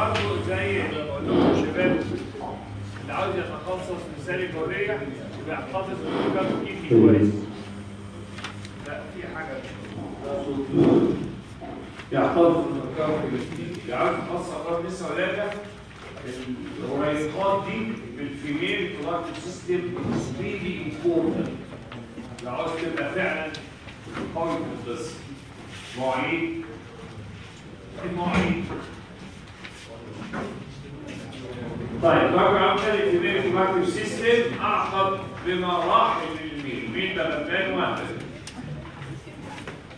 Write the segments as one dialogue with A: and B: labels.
A: برضه زي ما بقول لكم يا شباب اللي عاوز يتخصص مثال الجوهريه يبقى يحتفظ بالكتاب كيمي كويس. لا في حاجة. يحتفظ بالكتاب اللي عاوز يتخصص امراض نساء ولادة. الهريقات دي بال female reproductive system really important لو عاوز تبقى فعلا قوي في القصة مواعيد المواعيد طيب برجع عن تاني ال female reproductive system أعقد بمراحل ال male ال male ده مبان واحد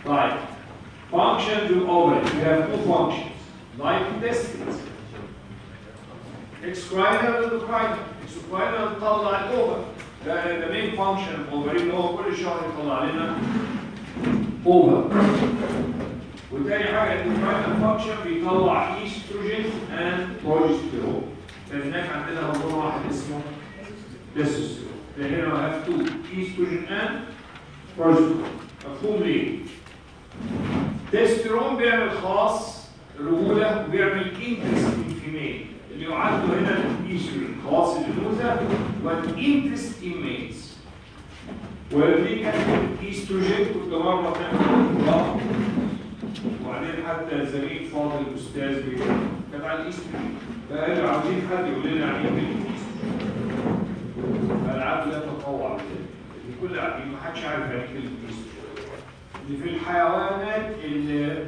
A: طيب functions of ovary we have two functions. Like testis exocrinal و endocrinal exocrinal تطلع ال ova ده ده main function of ovary ان هو كل شهر يطلع لنا ova وتاني حاجة ال endocrinal function بيطلع estrogen and progesterone هناك عندنا هرمون واحد اسمه تستوستيرون هنا we have two. and progesterone مفهوم ليه؟ تستيرون بيعمل خاص رجوله وبيعمل interest female اللي يعد هنا الايستروجين خاص الانوثه وال interest males ودي كانت ايستروجين كنت مره كان وبعدين حتى زميل فاضل الاستاذ كان على الايستروجين فقالوا عاوزين حد يقول لنا يعني إيه الايستروجين الألعاب لا تتطوع كل عارفين ما حدش عارف يعني إيه الايستروجين ان في الحيوانات اللي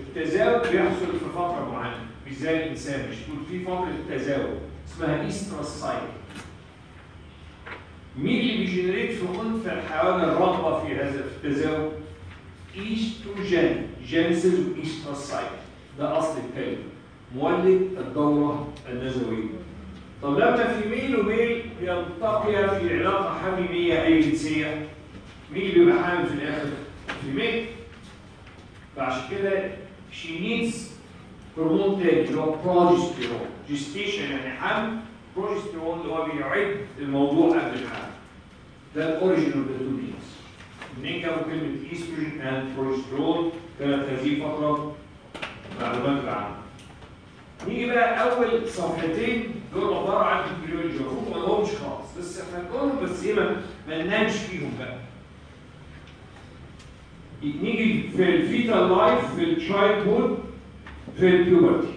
A: التزاوج بيحصل في فترة معينة مش زي الإنسان مش تقول في فترة تزاوج اسمها estrus cycle. مين اللي بي generate في أنثى الحيوان الرغبة في هذا التزاوج؟ estrogen genesis و estrus cycle. ده أصل الكلمة. مولد الدورة النزويه طب لما في male و female يلتقيا في علاقه حميميه أي جنسية؟ مين اللي بيبقى حامل في الآخر؟ female. فعشان كده she needs هرمون تاني اللي هو progesterone gestation يعني حمل بروجستيرون اللي هو بيعد الموضوع قبل الحمل. ده ال origin of the two منين جابوا كلمه estrogen and progesterone كانت هذه فتره معلومات العامه نيجي بقى أول صفحتين دول عبارة عن embryology المفروض ما لهمش خالص. بس إحنا هنقولهم بس إيه ما ننامش فيهم بقى. نيجي في ال fetal life في ال childhood في ال puberty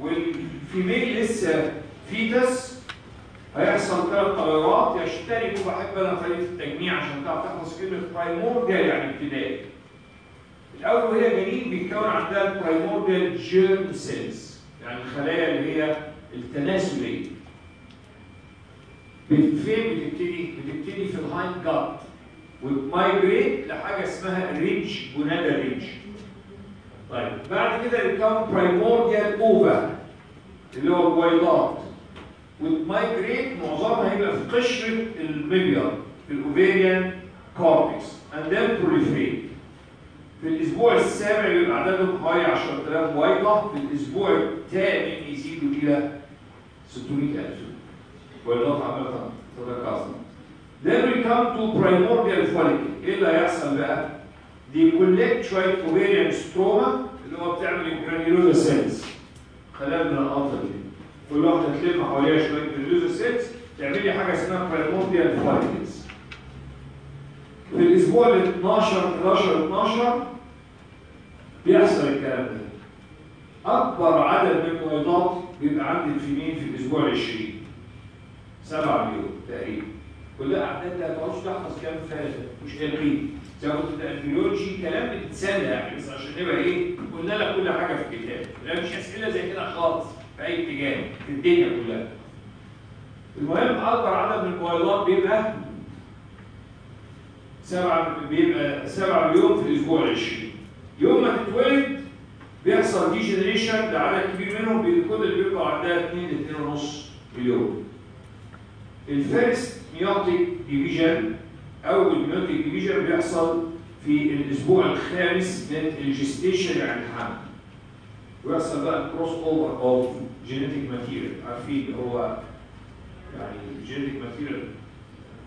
A: وال female لسه fetus هيحصل ثلاث تغيرات. يشترك بحب أنا خليط التجميع عشان تعرف تحفظ كلمة primordial يعني ابتدائي. الأول وهي جنين بيتكون عندها ال primordial germ cells يعني الخلايا اللي هي التناسليه فين بتبتدي؟ بتبتدي في ال hindgut وت migrate لحاجة اسمها ridge gonadal ridge. طيب بعد كده بيكون primordial ova اللي هو البويضات وت migrate معظمها هيبقى في قشرة المبيض في ال ovarian cortex and then proliferate. في الأسبوع السابع بيبقى عددهم حوالي 10000 بويضه في الأسبوع الثامن يزيدوا إلى 600000 بويضات عماله تتكاثر. Then we come to primordial follicle. إيه اللي هيحصل بقى؟ they collect شوية ovarian stroma اللي هو بتعمل ال granulosa cells. خلايا من القطر دي. كل واحدة تلم حواليها شوية granulosa cells تعمل لي حاجة اسمها primordial follicles. في الأسبوع ال 12 11 12 بيحصل الكلام ده. أكبر عدد من البويضات بيبقى عند ال female في الأسبوع ال 20. 7 مليون تقريبا. كلها اعداد ما تقعدش تحفظ كلام فارغ مش القيم زي ما قلت ال embryology كلام بتتسلى يعني بس عشان نبقى إيه قلنا لك كل حاجة في الكتاب لا مش أسئلة زي كده خالص في أي اتجاه في الدنيا كلها المهم أكبر عدد من البويضات بيبقى سبعة بيبقى 7 مليون في الأسبوع ال 20 يوم ما تتولد بيحصل degeneration لعدد كبير منهم كل اللي بيبقى عندها 2 ل 2.5 مليون ال first meiotic division أو ال meiotic division بيحصل في الأسبوع الخامس من ال gestation يعني الحمل. ويحصل بقى ال crossover of genetic material عارفين هو يعني ال genetic material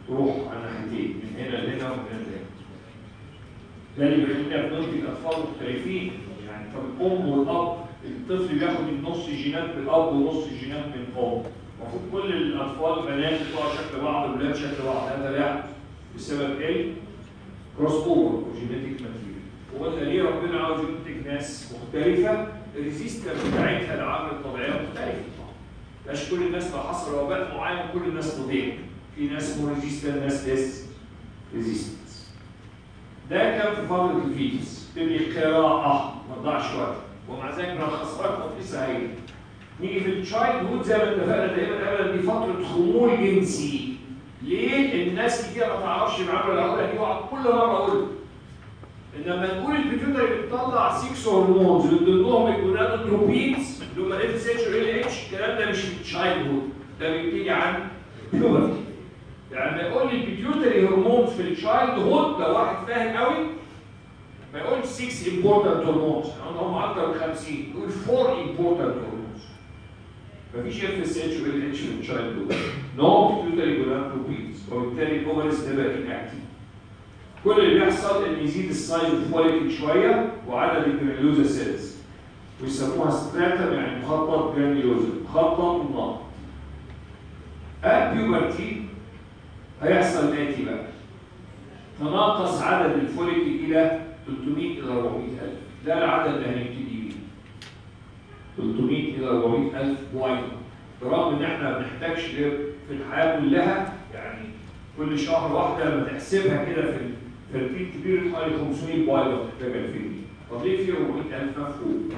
A: تروح على ناحيتين من هنا لهنا ومن هنا لهنا. ده اللي بيخلينا بننتج اطفال مختلفين يعني طب الأم والأب الطفل بياخد النص جينات من الاب ونص جينات من الام المفروض كل الأطفال بنات يطلعوا شكل بعض الولاد شكل بعض. هذا لا. بسبب إيه؟ crossover of genetic material وقلنا ليه ربنا عاوز ينتج ناس مختلفة؟ ال resistance بتاعتها للعوامل الطبيعيه مختلفه مش كل الناس لو حصل وباء معين كل الناس تضيع في ناس more resistant ناس less resistant ده كان في فتره ال fetus تبني قراءه ما تضيعش وقت ومع ذلك ملخصها لكم في سهيل نيجي في ال childhood زي ما اتفقنا دايما ابدا دي فتره خمول جنسي ليه الناس كتير ما تعرفش العمل الأول دي كل مره أقول انما نقول ال pituitary بتطلع 6 hormones اللي ضمنهم ال gonadotropins اللي هم وال LH الكلام ده مش في ال childhood ده بيبتدي عند puberty يعني ما يقول لي ال pituitary hormones في ال childhood لو واحد فاهم قوي. ما يقولش 6 important hormones يعني هم أكتر من 50 يقول 4 important hormones. مفيش FSH و LH في ال childhood no pituitary gonadotropins وبالتالي ال ovaries تبقى inactive. كل اللي بيحصل إن يزيد ال size ال follicle شوية وعدد ال granulosa cells ويسموها ستراتم يعني مخطط جرانيولوزا مخطط ونقط البيوبرتي هيحصل الاتي بقى. تناقص عدد الفوليكل إلى 300 إلى 400 ألف. ده العدد اللي هنبتدي بيه. 300 إلى 400 ألف وايد. برغم إن إحنا ما بنحتاجش في الحياة كلها يعني كل شهر واحدة لما تحسبها كده في ترتيب كبير حوالي 500 بايضه بتحتاجها في طب ليه في 400000 مفهوم؟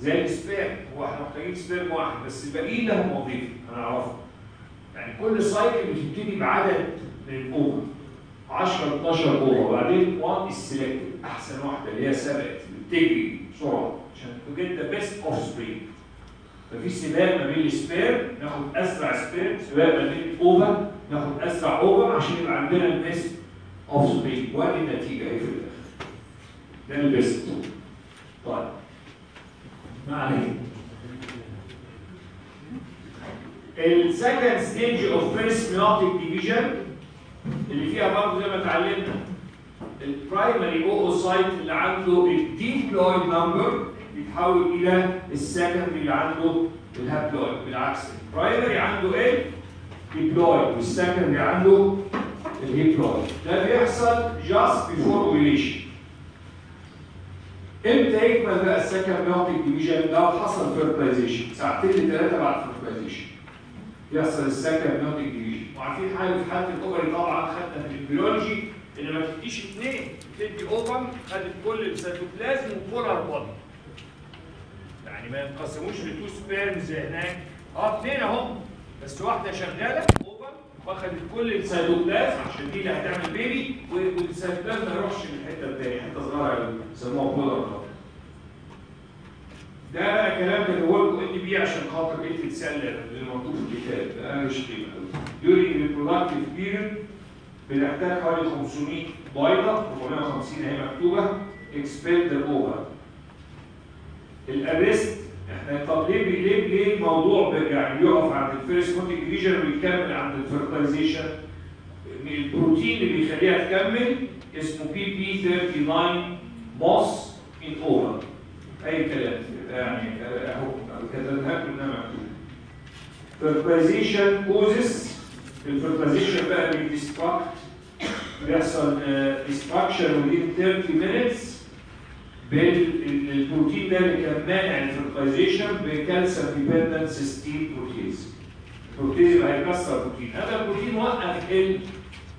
A: زي ال sperm هو إحنا محتاجين sperm واحد بس الباقيين لهم وظيفة. أنا اعرفها يعني كل cycle بتبتدي بعدد من الاوفر 10 12 اوفر وبعدين 1 ال selected أحسن واحدة اللي هي سبقت بتجري بسرعة. عشان تجيب the best offspring ففي سباق ما بين ال sperm. ناخد أسرع sperm. سباق ما بين ال ova ناخد أسرع ova عشان يبقى عندنا ال best offspring وأدي النتيجة أهي في الآخر. ده ال best طيب. ما علينا. ال second stage of first meiotic division اللي فيها برضه زي ما اتعلمنا ال primary oocyte اللي عنده ال diploid number يتحول إلى ال secondary اللي عنده ال haploid بالعكس. ال primary عنده إيه؟ diploid وال secondary عنده ال haploid ده بيحصل just before ovulation. إمتى يكمل بقى ال second meiotic division لو حصل fertilization ساعتين لثلاثه بعد fertilization يحصل ال second meiotic division وعارفين حاجة في حالة ال ovary طبعا خدنا في البيولوجي إن ما تديش اثنين تدي ova خدت كل السيتوبلازم و polar body يعني ما ينقسموش ل two sperms هناك. آه اثنين اهم بس واحدة شغالة ova واخدت كل السيتوبلازم عشان دي اللي هتعمل baby والسيتوبلازم ما يروحش للحته الثانية حتة صغيرة يسموها polar body ده كلام كان هو NB عشان خاطر إيه تتسلل اللي مكتوب في الكتاب. ده مش قيمه during reproductive period بنحتاج حوالي 500 بيضة 450 اهي مكتوبة. The ovum ال arrest إحنا طب ليه ليه ليه الموضوع يعني يقف عند ال first division ويكمل عند ال fertilization البروتين اللي بيخليها تكمل اسمه pp 39 mos ان ova أي كلام. يعني أهو كتبتها لكم انها مكتوبه fertilization causes ال fertilization بقى بي destruct بيحصل destruction within 30 minutes. بالبروتين ده اللي كان مانع ال fertilization ب calcium dependent cysteine protease ال protease يبقى هيكسر بروتين هذا البروتين وقف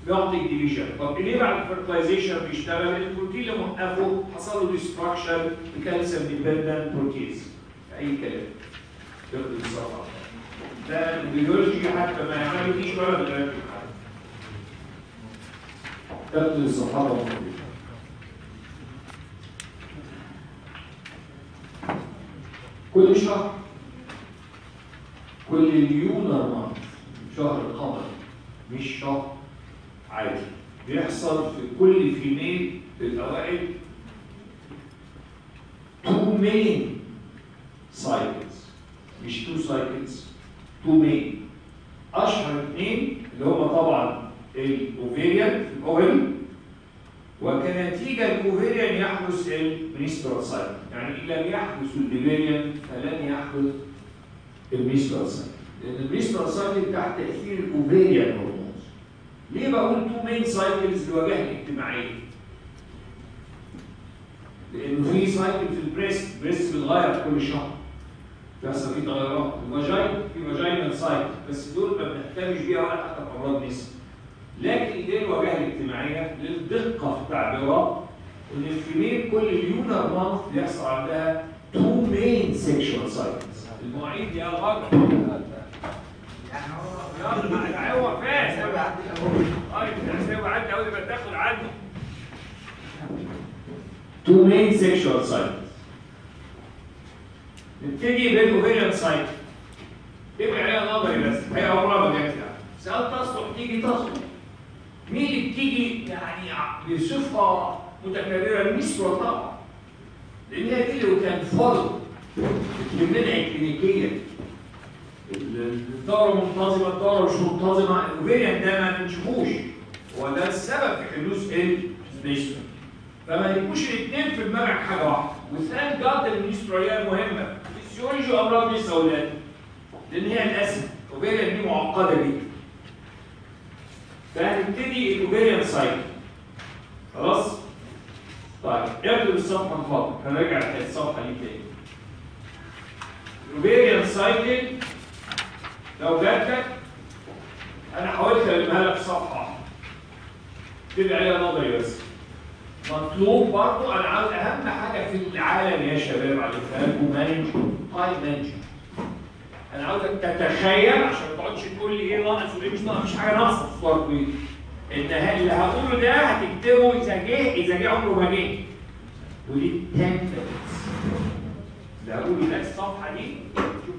A: ال meiotic division طب ليه بعد ال fertilization بيشتغل البروتين اللي موقفه حصل له destruction ب calcium dependent protease اي كلام ياخد الصفحه ده البيولوجي حتى ما يعملش ولا بالغير تبدو الصحابة كل شهر كل lunar month شهر القمر مش شهر. عادي بيحصل في كل female في الأوائل two main cycles مش two cycles two main أشهر اثنين اللي هم طبعا ال ovarian في وكنتيجة ال ovarian يحدث ال menstrual cycle يعني إن لم يحدث ال ovarian فلن يحدث ال menstrual cycle لأن ال menstrual cycle تحت تأثير ال ovarian hormones ليه بقول two main cycles لوجه الاجتماعية؟ لأنه في cycle في ال breast ال breast بيتغير كل شهر. بيحصل فيه تغيرات. ال vagina في vaginal cycle بس دول ما بنهتمش بيها ولا حتى في أمراض نساء لكن دي الوجهه الاجتماعيه للدقة في التعبيرات إن ال female كل lunar month بيحصل عندها two main sexual cycles المواعيد يا غلط يلا هو فاهم طيب الحساب عدى اول ما تاخد عنه two main sexual cycles نبتدي بال ovarian cycle تبقى عليها نظري بس هي عمرها ما جت يعني ساعات تصلح تيجي تصلح مين اللي بتيجي يعني بصفه متكرره ال menstrual طبعا لأن هي دي اللي كان فرض clinically الدوره منتظمه الدوره مش منتظمه ال ovarian ده ما بنشوفوش هو ده السبب في حدوث ال menstrual فما يبقوش الاثنين في دماغك حاجة واحدة. وثان جاد ال menstrual مهمه فيسيولوجي أمراض نساء أولاد لأن هي الاسم ال ovarian دي معقدة جدا. فهنبتدي ال ovarian cycle خلاص؟ طيب ابدأ بالصفحة من فضلك هنرجع الصفحه دي تاني. ال ovarian cycle لو جاتك أنا حاولت المها لك صفحة. تبقى عليها نظري بس. مطلوب برضه أنا عاوز أهم حاجة في العالم يا شباب علمتها لكم manage time management. أنا عاوزك تتخيل عشان ما تقعدش تقول لي إيه ناقص وإيه مش ناقص. مفيش حاجة ناقصة. في الصور ان اللي هقوله ده هتكتبه إذا جه إذا جه عمره ما جه. ودي 10 اللي هقوله ده الصفحه دي.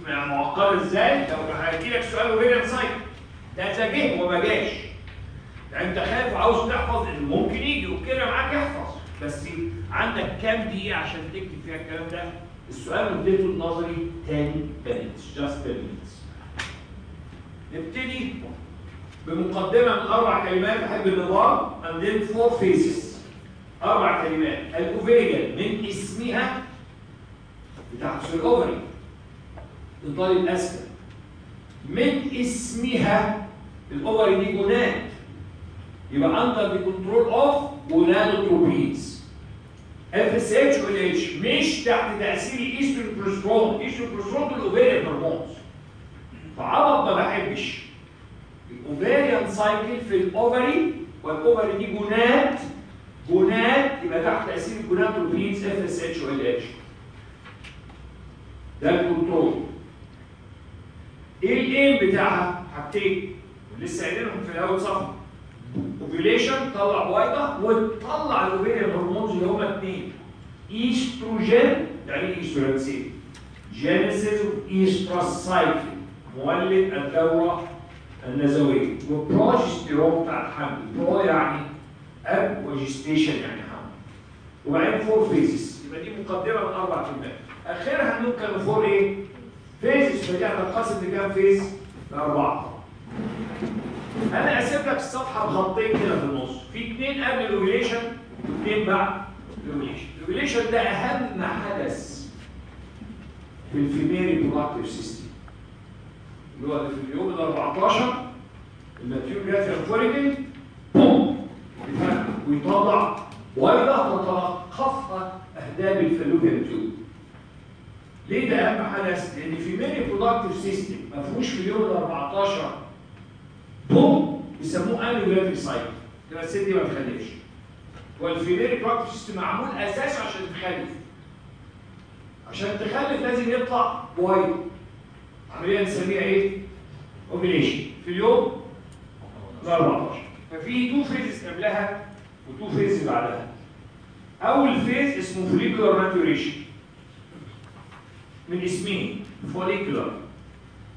A: معقده إزاي؟ لو هيجي لك سؤال ovarian cycle ده إذا جه وما جاش. أنت خايف وعاوز تحفظ. اللي ممكن يجي وكده معاك احفظ بس عندك كام دقيقة عشان تكتب فيها الكلام ده؟ السؤال مدته النظري 10 minutes just 10 minutes. نبتدي بمقدمة من أربع كلمات. بحب النظام and then four phases أربع كلمات. ال ovarian من اسمها بتحدث ال ovary الطالب الأسفل من اسمها ال ovary دي gonad يبقى under the control of gonadotropins FSH و LH مش تحت تأثير ال estrogen progesterone ال estrogen progesterone دول ال ovarian hormones فعبط ما بحبش. ال ovarian cycle في ال ovary وال ovary دي gonad gonad يبقى تحت تأثير ال gonadotropins FSH و LH ده ال control إيه ال aim بتاعها حاجتين. لسه قايلينهم في الأول صفحة. ovulation طلع بويضه وتطلع ال ovarian hormones اللي هما اثنين ايستروجين يعني إيه estrogen genesis estrous cycle مولد الدورة النزوية. وبروجستيرون بتاع الحمل. pro يعني أب و gestation يعني حمل. وبعدين four phases يبقى دي مقدمة من أربع كلمات. آخرها ممكن four إيه؟ phases فدي هتنقسم لكام phase؟ لاربعه أنا أسيب لك الصفحة بخطين كده في النص. في اثنين قبل ال ovulation واثنين بعد ال ovulation ال ovulation ده أهم حدث في ال female reproductive system اللي هو في اليوم ال 14 ال mature Graafian follicle بوم ويطلع بويضة تتلقفها اهداب ال fallopian tube ليه ده أهم حدث؟ لأن female reproductive system ما فيهوش في اليوم ال 14 بوم بيسموه anovulatory cycle تبقى الست دي ما بتخلفش وال female reproductive system معمول أساسا عشان تخلف. عشان تخلف لازم يطلع بويضة عملية نسميها إيه؟ ovulation في اليوم ال 14 ففي two phases قبلها و two phases بعدها. أول phase اسمه follicular maturation من اسمين follicular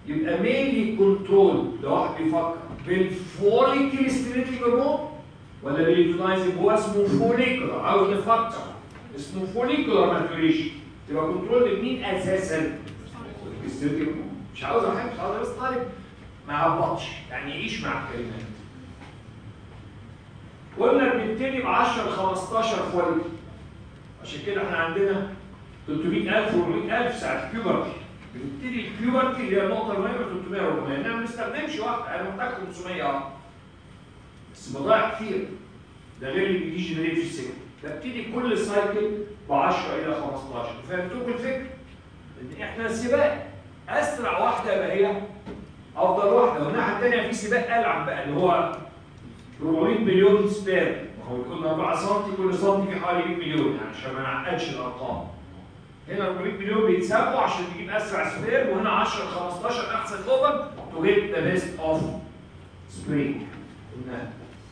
A: يبقى mainly control لو واحد بيفكر بال follicle stimulating hormone ولا بال luteinizing هو اسمه follicular عاوز نفكر. اسمه follicular maturation يبقى control لمين أساسا؟ مش عاوز أحب مش عاوز بس طالب ما يعبطش يعني يعيش مع الكلمات قلنا بنبتدي ب 10 ل 15 follicle عشان كده إحنا عندنا 300000 و400000 ساعة ال puberty بنبتدي ال puberty اللي هي النقطة المهمه 300 و400 أنا ما بنستخدمش واحدة أنا محتاج 500 آه بس بضيع كتير. ده غير اللي بي degenerate في السكه ببتدي كل cycle ب 10 إلى 15 فهمتوكم الفكرة؟ إن إحنا سباق. أسرع واحدة يبقى هي أفضل واحدة. والناحية الثانية في سباق ألعب بقى اللي هو 400 مليون sperm ما هو قلنا 4 سم كل سم في حوالي 100 مليون. يعني عشان ما نعقدش الأرقام. هنا 400 مليون بيتسابوا عشان تجيب أسرع sperm وهنا 10 15 أحسن ovum to get the best off spring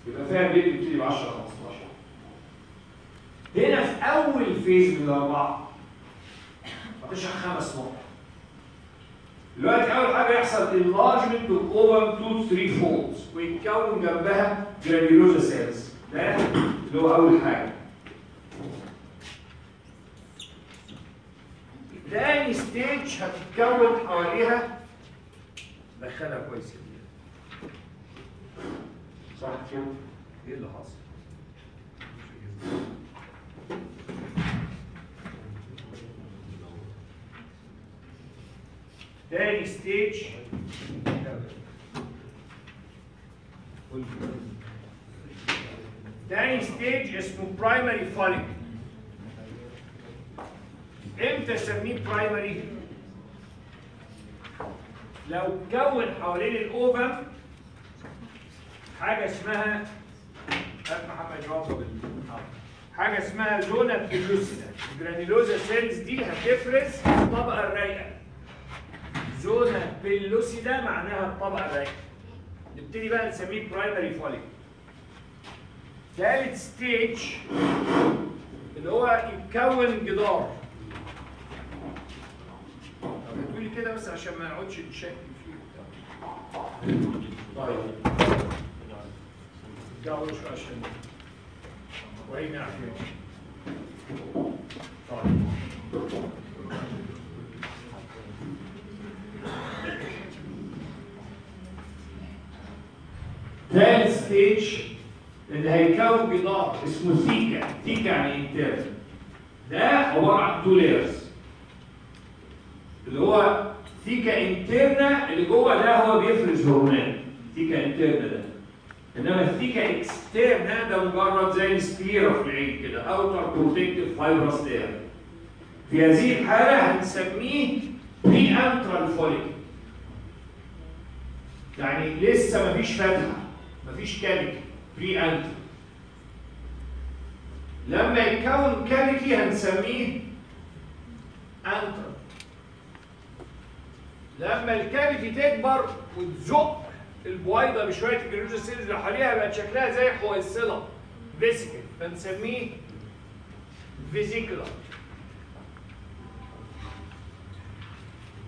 A: يبقى فيها بيت بتبتدي ب 10 15 هنا في أول phase من الأربعة هتشرح خمس نقط. دلوقتي أول حاجة يحصل of ovum to three folds ويتكون جنبها granulosa cells. ده اللي هو أول حاجة. تاني stage هتتكون حواليها دخلها كويس كده صح كده إيه اللي حصل تاني stage تاني stage اسمه primary follicle إمتى اسميه primary لو كون حوالين ال ovum حاجة اسمها هات محمد جواب حاجة اسمها zona pellucida ال granulosa cells دي هتفرز الطبقة الرايقة. zona pellucida معناها الطبقة الرايقة. نبتدي بقى نسميه primary follicle ثالث stage اللي هو يتكون جدار طب تقولي كده بس عشان ما نقعدش نشك فيه طيب. رجعوا شوية عشان وعيني عافية. طيب. ثالث ستيج اللي هيكون جدار اسمه theca theca يعني intern ده عباره عن two layers اللي هو theca interna اللي جوه ده هو بيفرز هرمونات theca interna ده. إنما ال theca externa ده مجرد زي ال sclera في العين كده outer protective fibrous layer في هذه الحالة هنسميه pre antral follicle يعني لسه مفيش فتحه مفيش cavity pre-antral لما يتكون cavity هنسميه antral لما ال cavity تكبر وتزق البويضة بشوية ال granulosa cells اللي حواليها بقت شكلها زي حويصلة. vesicle فنسميه vesicular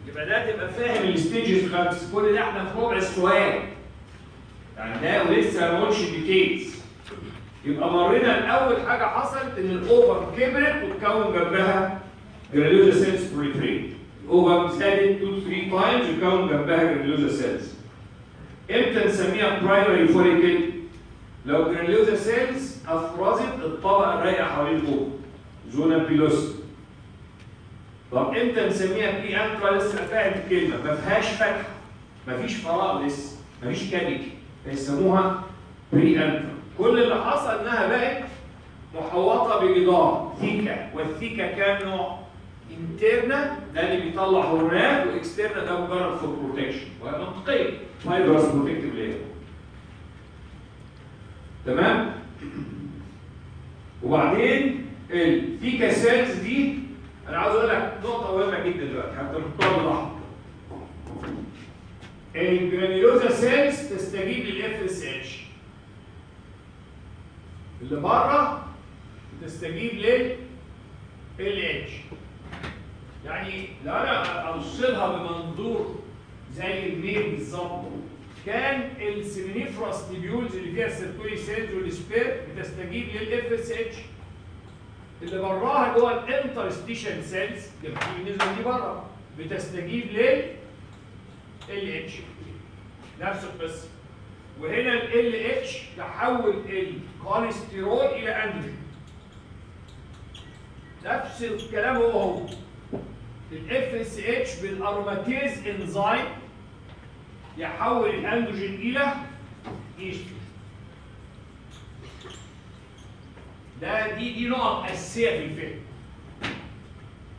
A: يبقى ده تبقى فاهم ال stages الخمس كل ده إحنا في ربع السؤال. يعني ده ولسه ما قلتش details يبقى مرينا الأول حاجة حصلت إن ال ovum كبرت وتكون جنبها granulosa cells بريتريت ال ovum زادت 2 3 times ويكون جنبها granulosa cells إمتى نسميها primary follicle لو granulosa cells افرزت الطبقة الرايقة حوالين ال ovum zona pellucida. طب إمتى نسميها pre-antral لسه فاهم الكلمة ما فيهاش فتحة. ما فيش فراغ لسه. ما فيش cavity فيسموها pre-antral كل اللي حصل إنها بقت محوطة بجدار theca وال theca كام نوع؟ interna ده اللي بيطلع هرمونات و externa ده مجرد for protection وهي منطقيه fibrous protective layer تمام؟ وبعدين ال theca cells دي أنا عاوز أقول لك نقطة مهمة جدا دلوقتي بالراحه ال granulosa cells تستجيب لل FSH. اللي بره تستجيب لل LH. يعني لو أنا اوصلها بمنظور زي ال male بالظبط. كان ال seminiferous tubules اللي فيها ال Sertoli cells وال sperm بتستجيب لل FSH اللي براها جوه ال interstitial cells بالنسبة دي بره بتستجيب لل LH نفس القصة. وهنا ال LH تحول الكوليسترول إلى اندروجين نفس الكلام هو هو. ال FSH بال aromatase enzyme يحول الأندروجين إلى ايستروجين ده دي دي نقط أساسية في الفهم.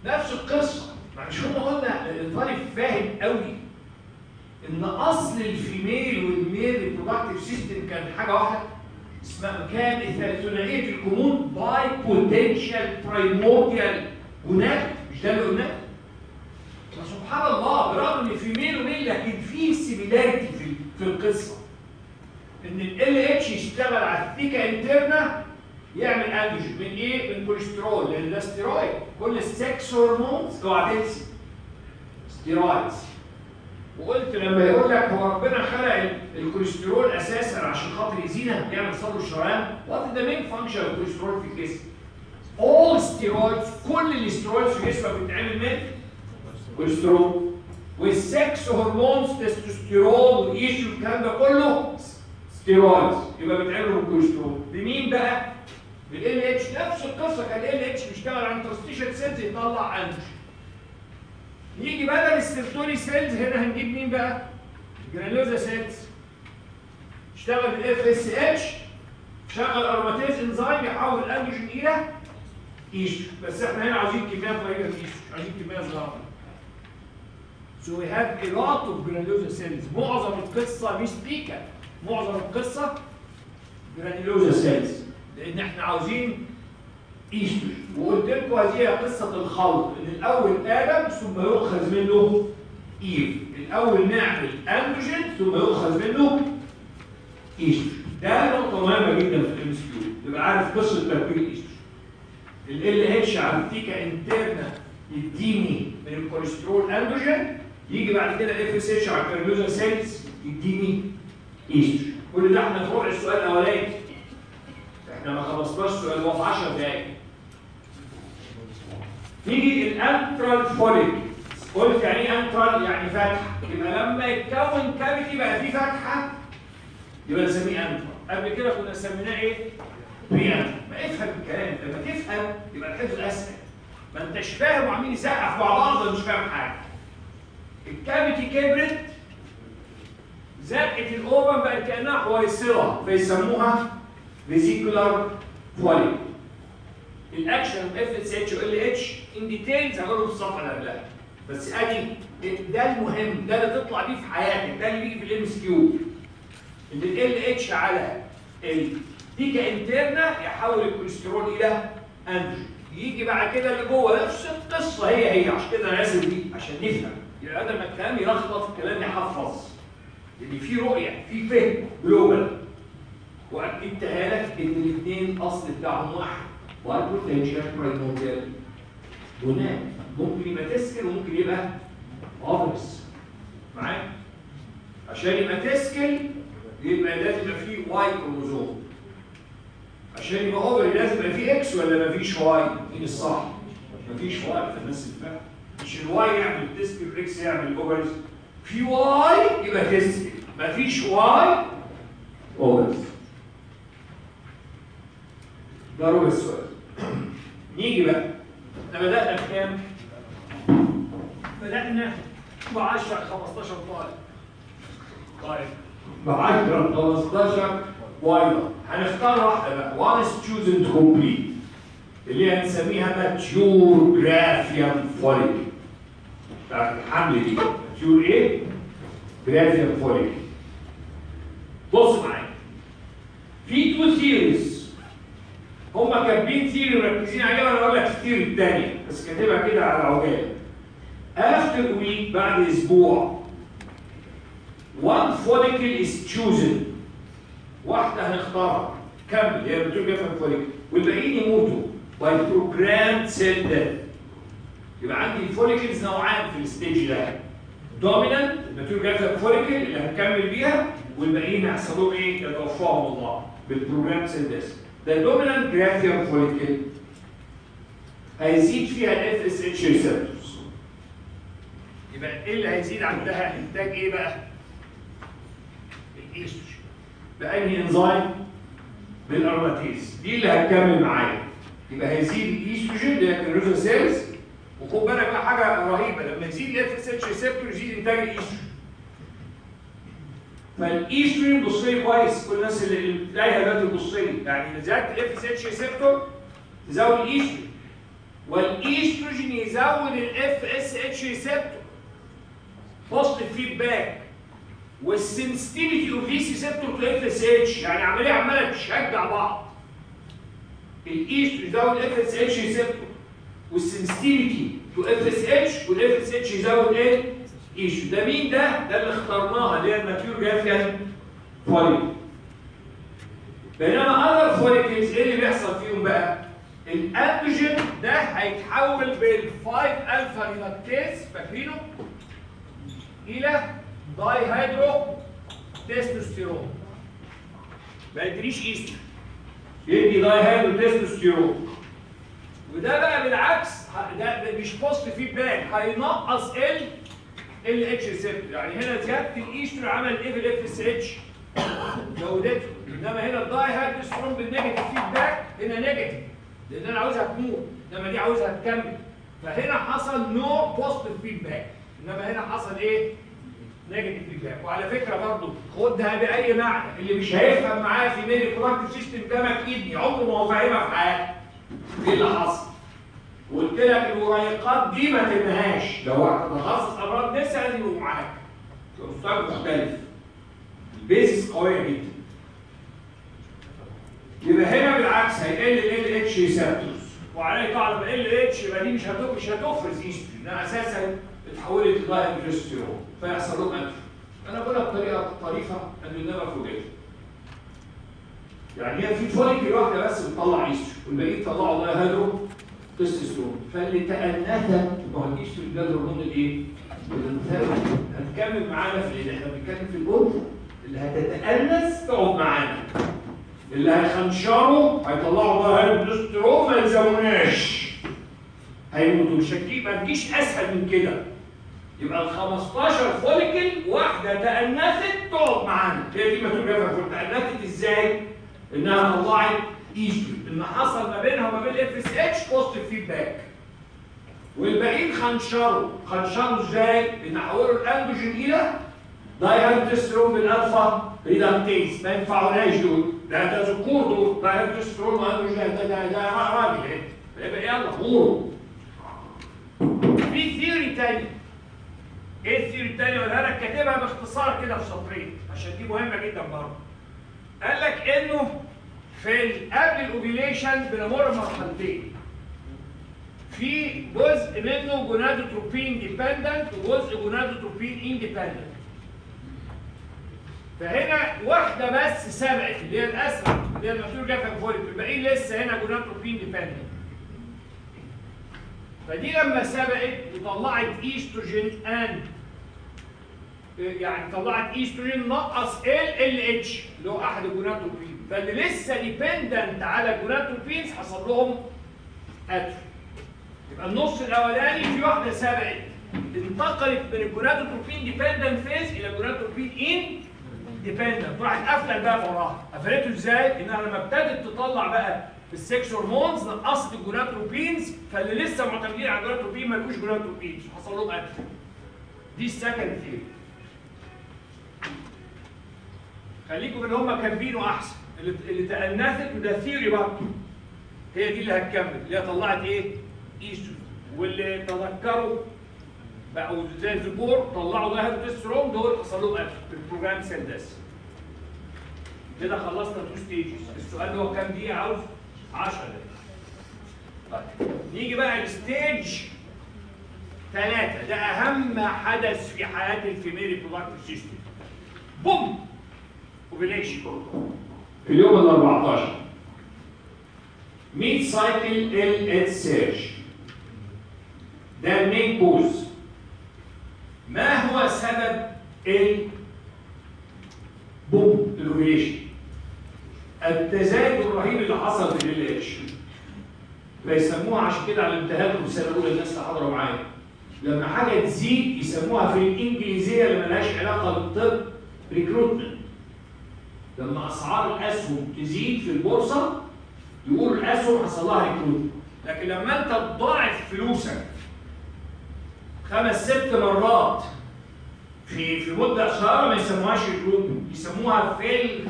A: نفس القصة مش كنا قلنا الطالب فاهم قوي إن أصل ال female وال male reproductive system كان حاجة واحدة اسمها كان ثلاثيه الكمون bipotential primordial gonads مش ده اللي قلناه؟ فسبحان الله برغم إن female و male لكن في similarity في في القصة. إن ال LH يشتغل على ال theca interna يعمل اندروجين من إيه؟ من كوليسترول لأن ده ستيرويد كل ال sex hormones اوعى تنسي steroids وقلت لما يقول لك هو ربنا خلق الكوليسترول أساسا عشان خاطر يزينها يعمل صدر الشريان what the main function الكوليسترول في الجسم؟ All steroids كل ال steroids في جسمك بتتعمل من كوليسترول وال sex hormones تستوستيرون والايستروجين الكلام ده كله steroids يبقى بيتعملوا كوليسترول بمين بقى؟ بال LH نفس القصة كان ال LH بيشتغل على interstitial cells يطلع اندروجين يجي بدل ال Sertoli cells هنا هنجيب مين بقى؟ granulosa cells اشتغل بال FSH شغل aromatase enzyme يحول الاندروجين إلى ايستروجين بس إحنا هنا عاوزين كمية قليله من الايستروجين عايزين كمية صغيرة So we have a lot of granulosa cells. معظم القصة مش theca معظم القصة granulosa cells. لأن إحنا عاوزين ايستروجين وقلت لكم هذه هي قصة الخلط إن الأول آدم ثم يؤخذ منه إيف. الأول نعمل اندروجين ثم يؤخذ منه ايستروجين ده نقطة مهمة جدا في ال MCQ تبقى عارف قصة تركيب الايستروجين ال LH على ال theca interna يديني من الكوليسترول أندروجين يجي بعد كده FSH على ال granulosa cells يديني ايستروجين كل ده إحنا فوق السؤال الأولاني. إحنا ما خلصناش السؤال هو في 10 دقايق. نيجي ال antral follicle قلت يعني إيه antral يعني فتحة. يبقى لما يتكون cavity بقى فيه فتحة يبقى نسميه antral قبل كده كنا سميناه إيه؟ pre ما افهم الكلام لما تفهم يبقى الحفظ أسهل. ما أنتش فاهم وعمالين يسقف مع بعض مش فاهم حاجة. ال cavity كبرت زقت ال ovum بقت كأنها حويصله فيسموها vesicular follicle ال action FSH LH in details هقوله في الصفحة اللي قبلها. بس أدي ده المهم ده اللي تطلع بيه في حياتك ده اللي بيجي في ال MCQ. إن ال LH على ال theca interna يحول الكوليسترول إلى اندروجين يجي بعد كده اللي جوه نفس القصة هي هي. عشان كده أنا دي عشان نفهم. يبقى بدل ما الكلام يلخبط الكلام يحفظ لأن في رؤية في فهم global وأكدتها لك إن الاثنين أصل بتاعهم واحد. bipotential primordial gonad ممكن يبقى testicle وممكن يبقى ovaries معايا؟ عشان يبقى testicle يبقى لازم يبقى فيه Y كروموزوم. عشان يبقى ovary لازم يبقى فيه X ولا مفيش Y مين الصح؟ مفيش Y في الناس اللي فاهمه مش ال Y يعمل testicle ال X يعمل ovaries في Y يبقى testicle مفيش Y اوفرز ده ربع السؤال نيجي بقى إحنا بدأنا بكام؟ بدأنا ب 10 15 طالب طيب ب 10 15 وأيضا هنختار واحدة بقى chosen to complete? اللي هنسميها mature graphium follicle بتاعت الحمل دي. mature إيه؟ graafian follicle بص معايا. في two theories هما كاتبين theory مركزين عليها وأنا أقول لك ال theory الثانية بس كاتبها كده على عجالة. After week بعد أسبوع. One follicle is chosen. واحدة هنختارها. كمل. هي بتقول graafian follicle. والباقيين يموتوا. By programmed cell death. يبقى عندي ال follicles نوعان في ال stage ده. dominant ال mature graafian follicle اللي هنكمل بيها والباقيين هيحصل لهم إيه؟ يتوفاهم الله بال programmed cell death ده dominant graafian follicle هيزيد فيها ال FSH receptors يبقى إيه اللي هيزيد عندها؟ انتاج إيه بقى؟ الايستروجين بأنهي انزيم بال aromatase دي اللي هتكمل معايا. يبقى هيزيد الإيستروجين اللي هي granulosa cells وخد بالك بقى حاجة رهيبة لما يزيد ال FSH receptor يزيد انتاج الايستروجين فالايستروجين بص لي كويس كل الناس اللي بتلاقيها دلوقتي تبص لي يعني زياده ال FSH receptor تزود الايستروجين والإيستروجين يزود ال FSH receptor positive feedback وال sensitivity of this receptor to FSH يعني عملية عمالة تشجع بعض. الايستروجين يزود ال FSH receptor وال sensitivity to FSH وال FSH يزود إيه؟ ايشو ده مين ده؟ ده اللي اخترناها اللي هي ال mature graafian follicle بينما other follicles إيه اللي بيحصل فيهم بقى؟ الاندروجين ده هيتحول بال5 alpha reductase فاكرينه؟ إلى dihydrotestosterone ما يديش ايستروجين يدي dihydro testosterone وده بقى بالعكس ده مش positive feedback هينقص ال LH receptor يعني هنا زيادة الايستروجين عمل إيه في ال FSH زودته. إنما هنا ال dihydrotestosterone بال negative feedback هنا negative لأن أنا عاوزها تموت. إنما دي عاوزها تكمل. فهنا حصل no positive feedback إنما هنا حصل إيه؟ negative feedback وعلى فكرة برضه خدها بأي معنى. اللي مش هيفهم معايا في ميدي reproductive system ده مكيدني عمره ما هو فاهمها في حياته. إيه اللي حصل؟ قلت لك الوريقات دي ما تنهاش. لو واحد تخصص أمراض نسا لازم يبقوا معاك. مختلف ال basis قوية جدا. يبقى هنا بالعكس هيقل LH receptors وعليه قاعدة LH يبقى دي مش هتفرز مش هتفرز ايستروجين لأنها أساسا اتحولت ل dihydrotestosterone فيحصل لهم انف أنا بقولها بطريقه طريفة. and never forget يعني هي في follicle واحدة بس بتطلع ايستروجين والباقيين يطلعوا dihydrotestosterone فاللي تأنثت ما هو الايستروجين ده الهرمون الايه؟ هتكمل معانا في اللي إحنا بنتكلم في الجزء اللي هتتأنس تقعد معانا. اللي هيخنشروا هيطلعوا dihydrotestosterone ما يلزموناش. هيموتوا. مش هتجيب ما تجيش أسهل من كده. يبقى ال 15 follicle واحدة تأنست تقعد معانا. هي دي ما تبقى تأنست إزاي؟ إنها طلعت ايستروجين ان حصل ما بينها وما بين ال FSH positive feedback والباقيين خنشروا. خنشروا إزاي؟ ان حولوا الاندروجين إلى dihydrotestosterone بال alpha reductase ما ينفعوناش دول ده ده ذكور دول dihydrotestosterone واندروجين ده ده ده راجل يبقى يلا غوروا. في theory تاني. إيه ال theory التاني لك كاتبها باختصار كده في سطرين عشان دي مهمة جدا برضه. قال لك إنه في قبل ال ovulation بنمر مرحلتين. في جزء منه gonadotropin dependent وجزء gonadotropin independent فهنا واحدة بس سبقت اللي هي الأسرع اللي هي المسؤول graafian follicle الباقيين لسه هنا gonadotropin dependent فدي لما سبقت وطلعت ايستروجين and يعني طلعت ايستروجين نقص ال LH اللي هو أحد ال gonadotropin فاللي لسه dependent على ال gonadotropins حصل لهم atrophy يبقى النص الأولاني في واحدة سبقت انتقلت من ال gonadotropin dependent phase إلى ال gonadotropin independent راحت قافلة الباب وراها. قفلته إزاي؟ إنها لما ابتدت تطلع بقى ال sex hormones نقصت ال gonadotropins فاللي لسه معتمدين على ال gonadotropin ما لقوش gonadotropins حصل لهم atrophy دي ال second theory خليكم إن هم كاتبينه احسن اللي تأنثت وده theory برضه هي دي اللي هتكمل. اللي هي طلعت إيه؟ ايستروجين واللي تذكروا بقوا زي الذكور طلعوا dihydrotestosterone دول حصل لهم قتل في ال programmed cell death كده خلصنا two stages السؤال هو كام دقيقه عاوز 10 دقايق طيب نيجي بقى ال stage ثلاثة ده أهم حدث في حياة ال female reproductive system بوم! ovulation في اليوم ال 14 100 سايكل ال اتش سيرج ده ال main cause ما هو سبب ال بوم ال ovulation التزايد الرهيب اللي حصل في ال LH فيسموها عشان كده على الامتحان في السنة الأولى الناس اللي حاضره معايا. لما حاجة تزيد يسموها في الإنجليزية اللي ملهاش علاقة بالطب recruitment لما أسعار الأسهم تزيد في البورصة يقول الأسهم حصل لها recruit لكن لما أنت تضاعف فلوسك خمس ست مرات في في مدة قصيرة ما يسموهاش recruit يسموها في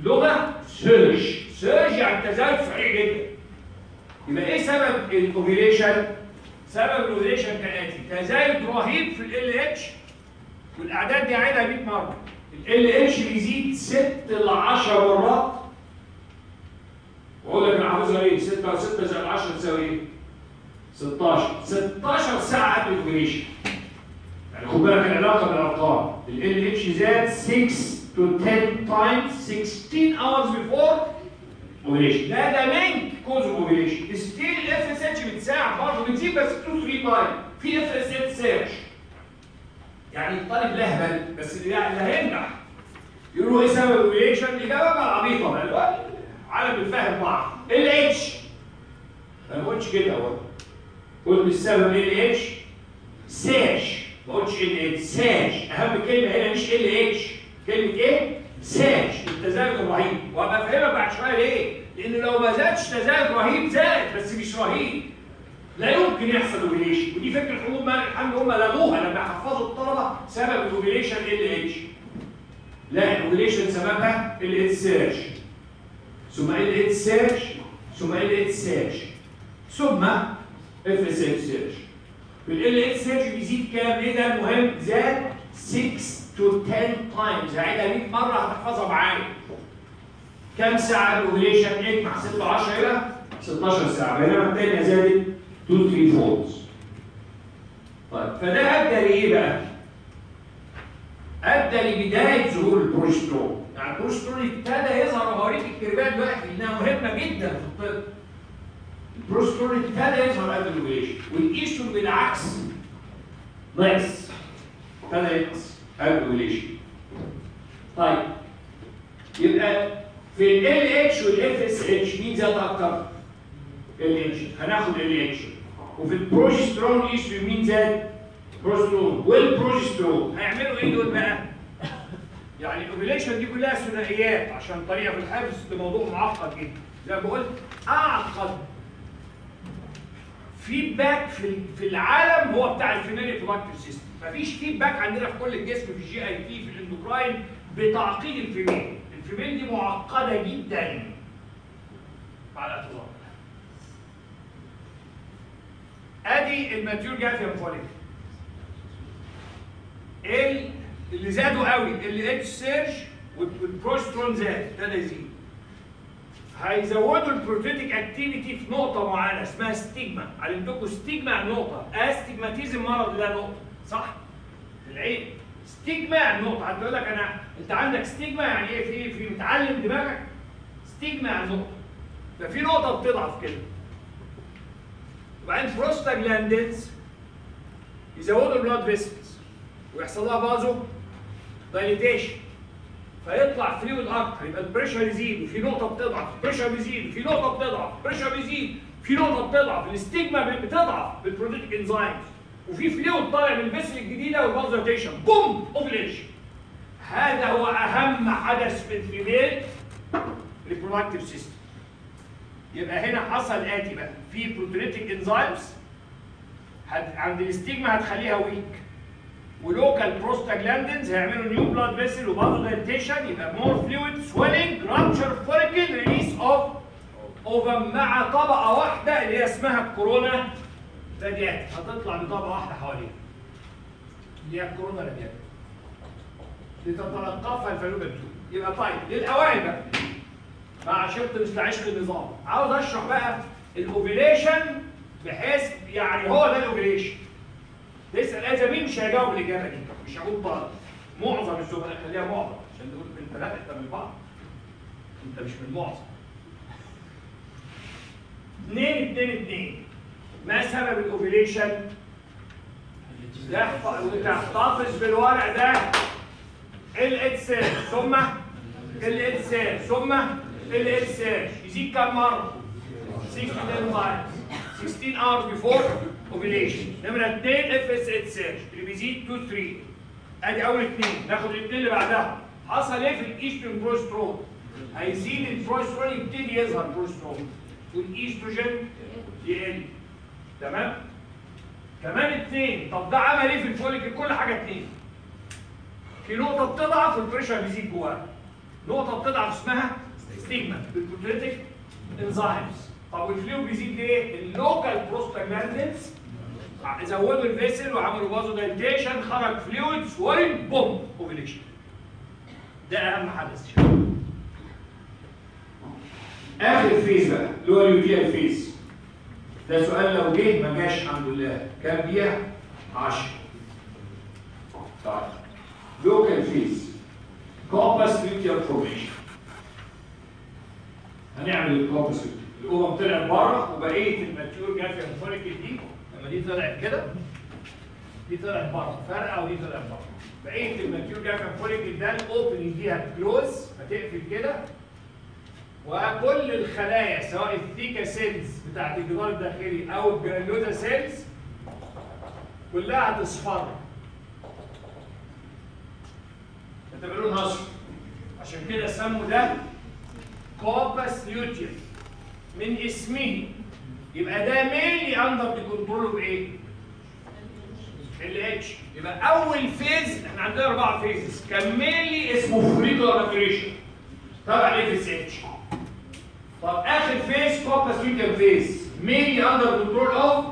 A: اللغة surge. surge يعني تزايد سريع جدا. يبقى إيه سبب ال ovulation؟ سبب ال ovulation كالاتي تزايد رهيب في ال LH والأعداد دي عيدها 100 مرة. ال LH بيزيد 6 ل 10 مرات. واقول لك أنا حافظها إيه؟ 6 على 6 زائد 10 تساوي إيه؟ 16 16 ساعة ال ovulation يعني خد بالك العلاقة بالأرقام. ال LH زاد 6 to 10 times 16 hours before ovulation. ده ده main cause of ovulation. still ال FSH بتساعد برضه بتزيد بس 2 3 times في FSH يعني الطالب لهبل بس اللي هينجح يقولوا إيه سبب ال ovulation الاجابه بقى عبيطه بقى عالم بنفهم بعض ال LH أنا ما قلتش كده اهو قلت السبب ال LH surge ما قلتش ال LH surge أهم كلمة هنا مش ال LH كلمة إيه؟ ساج التزايد الرهيب وهبقى افهمك بعد شوية ليه؟ لأن لو ما زادش تزايد رهيب زاد بس مش رهيب. لا يمكن يحصل ovulation ودي فكرة حبوب الحمل هم لغوها لما حفظوا الطلبة سبب ال ovulation ال LH لا ال ovulation سببها ال LH surge. ثم ال surge ثم ال surge. ثم FSH surge. ال surge بيزيد كام؟ إيه ده المهم؟ زاد 6 to 10 times. هعيدها 100 مرة هتحفظها معايا كم ساعة ال ovulation اجمع 6 10 إلى 16 ساعة. بينما الثانية زادت 2 3 folds طيب فده أدى لإيه بقى؟ أدى لبداية ظهور البروجسترون. يعني البروجسترون ابتدى يظهر وهوريك ال curveات دلوقتي إنها مهمة جدا في الطب. البروجسترون ابتدى يظهر قبل ال ovulation والايسترون بالعكس ناقص ابتدى ينقص ال ovulation طيب يبقى في ال LH والاف اس اتش مين زاد أكتر؟ ال LH هناخد ال اتش وفي ال progesterone estrogen مين زاد؟ progesterone وال progesterone هيعملوا إيه دول بقى؟ يعني ال ovulation دي كلها ثنائيات عشان طريقة في الحفظ ده موضوع معقد جدا. زي ما بقول أعقد feedback في في العالم هو بتاع ال female reproductive system مفيش feedback عندنا في كل الجسم في ال GIT في ال endocrine بتعقيد ال female. ال female دي معقدة جدا. على اعتبار ادي ال mature graafian follicle ال اللي زادوا قوي ال LH surge والبروسترون زاد ابتدى يزيد هيزودوا ال proteolytic activity في نقطة معينة اسمها stigma، علمتكم stigma نقطة، astigmatism مرض لا نقطة، صح؟ في العين stigma يعني نقطة، هتقول لك أنا أنت عندك stigma يعني إيه؟ في في متعلم دماغك؟ stigma يعني نقطة. ففي نقطة بتضعف كده. وبعدين بروستاجلاندينز يزودوا ال blood vessels ويحصل لها vasodilatation فيطلع fluid أكتر يبقى ال pressure يزيد وفي نقطة بتضعف ال pressure بيزيد وفي نقطة بتضعف ال pressure بيزيد في نقطة بتضعف. ال stigma بتضعف بال proteolytic enzymes وفي fluid طالع من ال vessels الجديدة وال vasodilatation بوم! ovulation هذا هو أهم حدث في ال female reproductive system يبقى هنا حصل الآتي بقى. في proteolytic enzymes عند ال stigma هتخليها weak و local prostaglandins هيعملوا new blood vessels و vasodilatation يبقى more fluid swelling rupture follicle release of ovum مع طبقة واحدة اللي هي اسمها ال corona radiata هتطلع بطبقه واحدة حواليها. اللي هي ال corona radiata لتتلقفها ال fallopian tube طيب. للأوائل بقى. شرط مثل عشق النظام عاوز أشرح بقى ال ovulation بحيث يعني هو ده ال ovulation تسال زميل مش هيجاوب الإجابة دي. مش هقول طالب معظم الزملاء خليها معظم عشان نقول انت لا انت من بعض. أنت مش من معظم. اثنين اثنين اثنين ما سبب ال ovulation؟ تحتفظ بالورق ده. ال LH ثم؟ ال اتش ثم؟ اتش يزيد كم مره؟ 16 times 16 hours before ovulation. نمرة 2 اف اس اتش سيرش اللي بيزيد 2 3 ادي اول اثنين ناخد الاثنين اللي بعدها حصل إيه في الايستروجين بروسترون هيزيد البروسترون يبتدي يظهر بروسترون والايستروجين يقل تمام كمان اتنين طب ده عمل إيه في الفوليك كل حاجة اتنين في نقطه بتضعف وال pressure بيزيد جواها نقطه بتضعف اسمها stigma بال proteolytic enzymes طب وال flow بيزيد ليه ال local prostaglandins زودوا ال vessel وعملوا vasodilatation خرج fluid swelling بوم ovulation ده أهم حدث. آخر phase بقى اللي هو ال luteal phase. ده سؤال لو جه ما جاش الحمد لله. كام دقيقه 10 طيب. luteal phase. corpus luteum formation هنعمل ال corpus الأم طلعت بره وبقية ال mature graafian follicle دي. لما دي طلعت كده دي طلعت بره. فرقة ودي طلعت بره. بقية ال mature graafian follicle ده ال opening دي هت close هتقفل كده. وكل الخلايا سواء ال theca cells بتاعت الجدار الداخلي أو ال granulosa cells كلها هتصفر. هتبقى لونها اصفر عشان كده سموا ده corpus luteum من اسمه. يبقى ده mainly under the control بايه؟ LH يبقى أول phase إحنا عندنا أربع phases كان mainly اسمه follicular maturation تبع ال FSH طب آخر فيز corpus luteum phase mainly under control of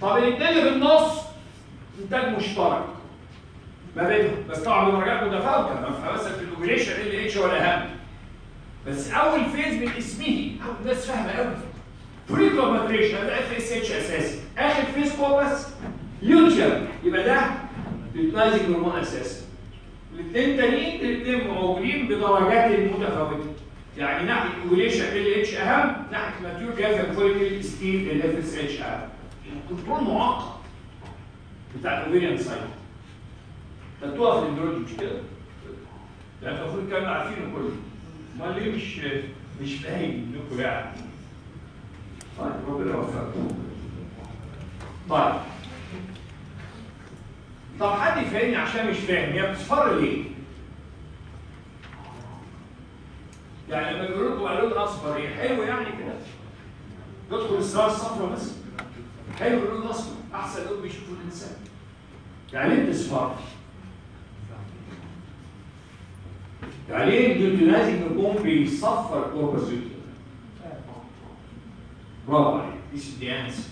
A: طب الاثنين اللي في النص إنتاج مشترك. ما بينهم. بس طبعا درجات متفاوته ما مثلا في ال ovulation ال LH ولا اهم بس أول phase من اسمه. الناس فاهمة قوي follicle maturation ده FSH أساسي. آخر phase corpus luteum يبقى ده luteinizing hormone أساسي. الاثنين تانيين الاثنين موجودين بدرجات متفاوته يعني ناحية ال ovulation ال LH أهم ناحية mature graafian follicle still ال FSH أهم. الكنترول معقد بتاع الاوبريان سايت خدتوها في الاندرويد مش كده؟ يعني المفروض كانوا عارفينه كله. امال ليه مش مش فاهم إنكم يعني طيب ربنا يوفقكم طيب طب حد يفهمني عشان مش فاهم هي بتصفر ليه؟ يعني لما يقولوا لكم لون أصفر إيه؟ حلو يعني كده تدخل السواد الصفراء بس حلو اللون الاصفر أحسن لون بيشوفه الإنسان يعني إيه بتصفر؟ يعني إيه الجلوتينازيك هرمون بيصفر الكوربس برافو عليك دي انسر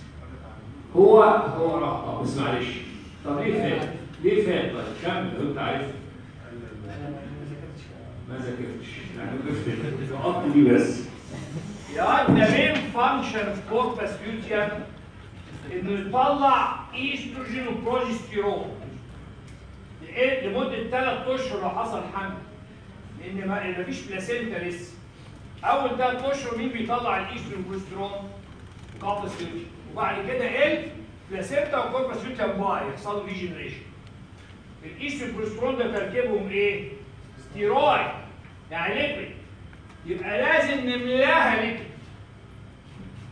A: هو هو راح بس معلش طب ليه فات؟ ليه فات طيب كمل لو انت عارف ما ذاكرتش يعني وقفت نقطت دي بس يا ده main function of corpus luteum انه يطلع estrogen و progesterone لمده ثلاث اشهر لو حصل حمل لأن ما فيش placenta لسه. أول ثلاث أشهر مين بيطلع وال progesterone corpus luteum وبعد كده ال placenta و corpus luteum bye يحصل له degeneration ال estrogen وال progesterone ده تركيبهم إيه؟ ستيرويد يعني lipid يبقى لازم نملاها lipid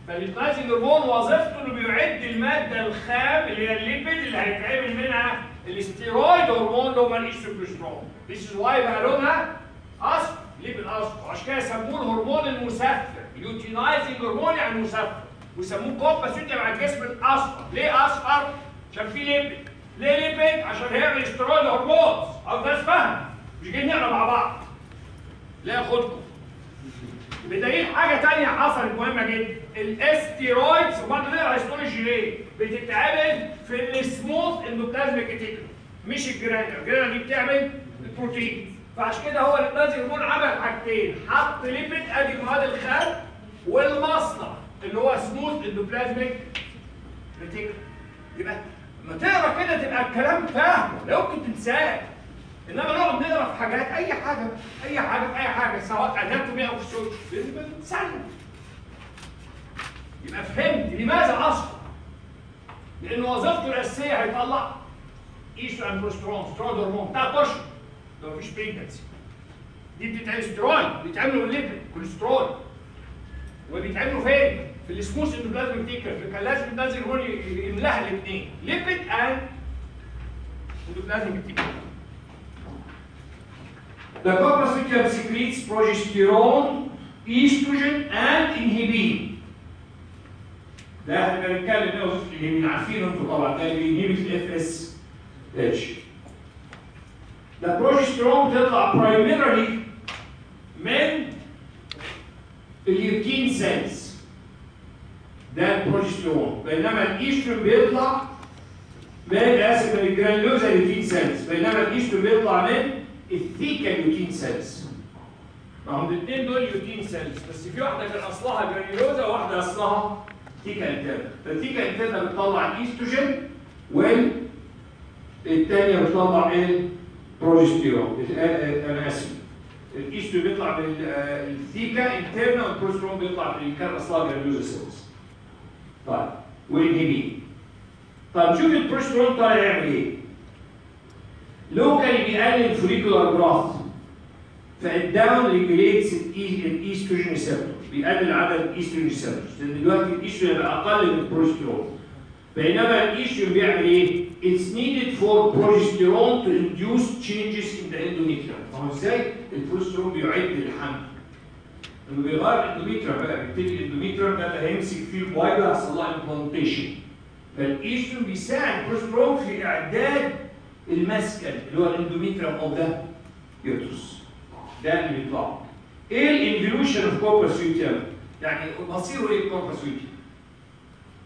A: فال luteinizing hormone وظيفته إنه بيعد المادة الخام اللي هي ال lipid اللي هيتعمل منها ال steroid hormone اللي هو ال estrogen This is why بقى لونها اصفر lipid اصفر وعشان كده سموه الهرمون المصفر. luteinizing hormone يعني مصفر. ويسموه سيتي مع الجسم الأصفر. ليه أصفر؟ عشان فيه lipid. ليه lipid؟ عشان هيعمل هرمون. أو الناس فاهم مش جايين نقرأ مع بعض. لا ياخدكم بدليل حاجة ثانية حصلت مهمة جدا. ال steroids وبرضه نقرأ histology ليه؟ بتتعمل في ال smooth endoplasmic reticulum مش ال granular، ال granular دي بتعمل البروتين فعشان كده هو ال luteinizing hormone عمل حاجتين. حط lipid ادي المواد الخام والمصنع اللي هو smooth endoplasmic reticulum يبقى لما تقرا كده تبقى الكلام فاهمه لا يمكن تنساه. انما نقعد نقرا في حاجات اي حاجة اي حاجة في اي حاجة سواء anatomy أو فيسيولوجي لازم نتسلم يبقى فهمت لماذا أصلا؟ لأن وظيفته الاساسيه هيطلع estrogen and progesterone hormone ثلاث اشهر لو مفيش pregnancy دي بتتعمل سترويد بيتعملوا بال lipid cholesterol وبيتعملوا فين؟ في ال smooth endoplasmic reticulum كان لازم تنزل هون يملاها الاثنين lipid and endoplasmic reticulum The corpus luteum secretes progesterone, estrogen, and inhibin. ده إحنا بنتكلم وظيفه ال inhibin عارفين أنتوا طبعا ده بي inhibit ال FS H. ال progesterone بتطلع primarily من ال lutein cells ده البروجسترون بينما الايستروجين بيطلع من اسف من ال granulosa lutein cells بينما الايستروجين بيطلع من ال theca lutein cells ما هم الاثنين دول lutein cells بس في واحدة كان أصلها granulosa وواحدة أصلها theca interna فال theca interna بتطلع الايستروجين والثانيه بتطلع البروجستيرون أنا اسف الايستروجين بيطلع من ال theca interna وال progesterone بيطلع اصلها granulosa cells طيب والانهبين طيب شوف البروجستيرون طالع يعمل إيه locally بيقلل ال follicular growth ف down regulates ال estrogen receptor بيقلل عدد ال estrogen receptors لأن دلوقتي الايستروجين بقى أقل من البروجستيرون بينما الايستروجين بيعمل إيه؟ It's needed for progesterone to induce changes in the endometrium. ما هو إزاي البروجستيرون بيعد الحمل؟ انه بيغير ال endometrium بقى بيبتدي ال endometrium ده اللي هيمسك فيه البايضه هيحصل لها implantation. فال estrogen بيساعد البروجستيرون في اعداد المسكن اللي هو ال endometrium أو ده uterus. ده اللي بيطلع. إيه ال involution of corpus luteum؟ يعني مصيره إيه ال corpus luteum؟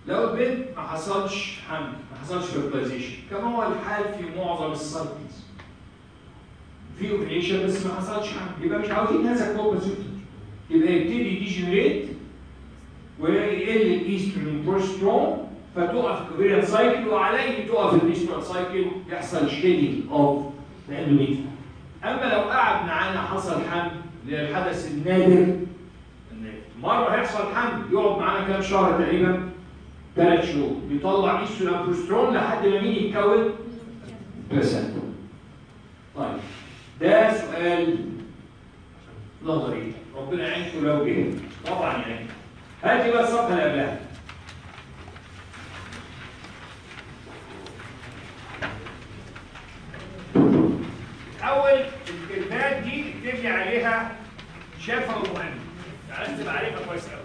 A: لو البنت ما حصلش حمل ما حصلش fertilization كما هو الحال في معظم ال cycles في ovulation بس ما حصلش حمل. يبقى مش عاوزين هذا ال corpus luteum يبقى يبتدي degenerate ويقل ال estrogen progesterone فتقف ال ovarian cycle وعليه تقف ال uterine cycle يحصل shedding of ال endometrium أما لو قعد معانا حصل حمل للحدث النادر. مرة هيحصل حمل يقعد معانا كام شهر تقريبا؟ ثلاث شهور بيطلع بروسترون لحد ما مين يتكون بلاسنتا طيب ده سؤال نظري ربنا يعينكم لو جه طبعا يعني هاتي بقى الصفحه اللي قبلها اول الكلمات دي اكتب لي عليها شافه ومهم عايز تبقى عارفها كويس قوي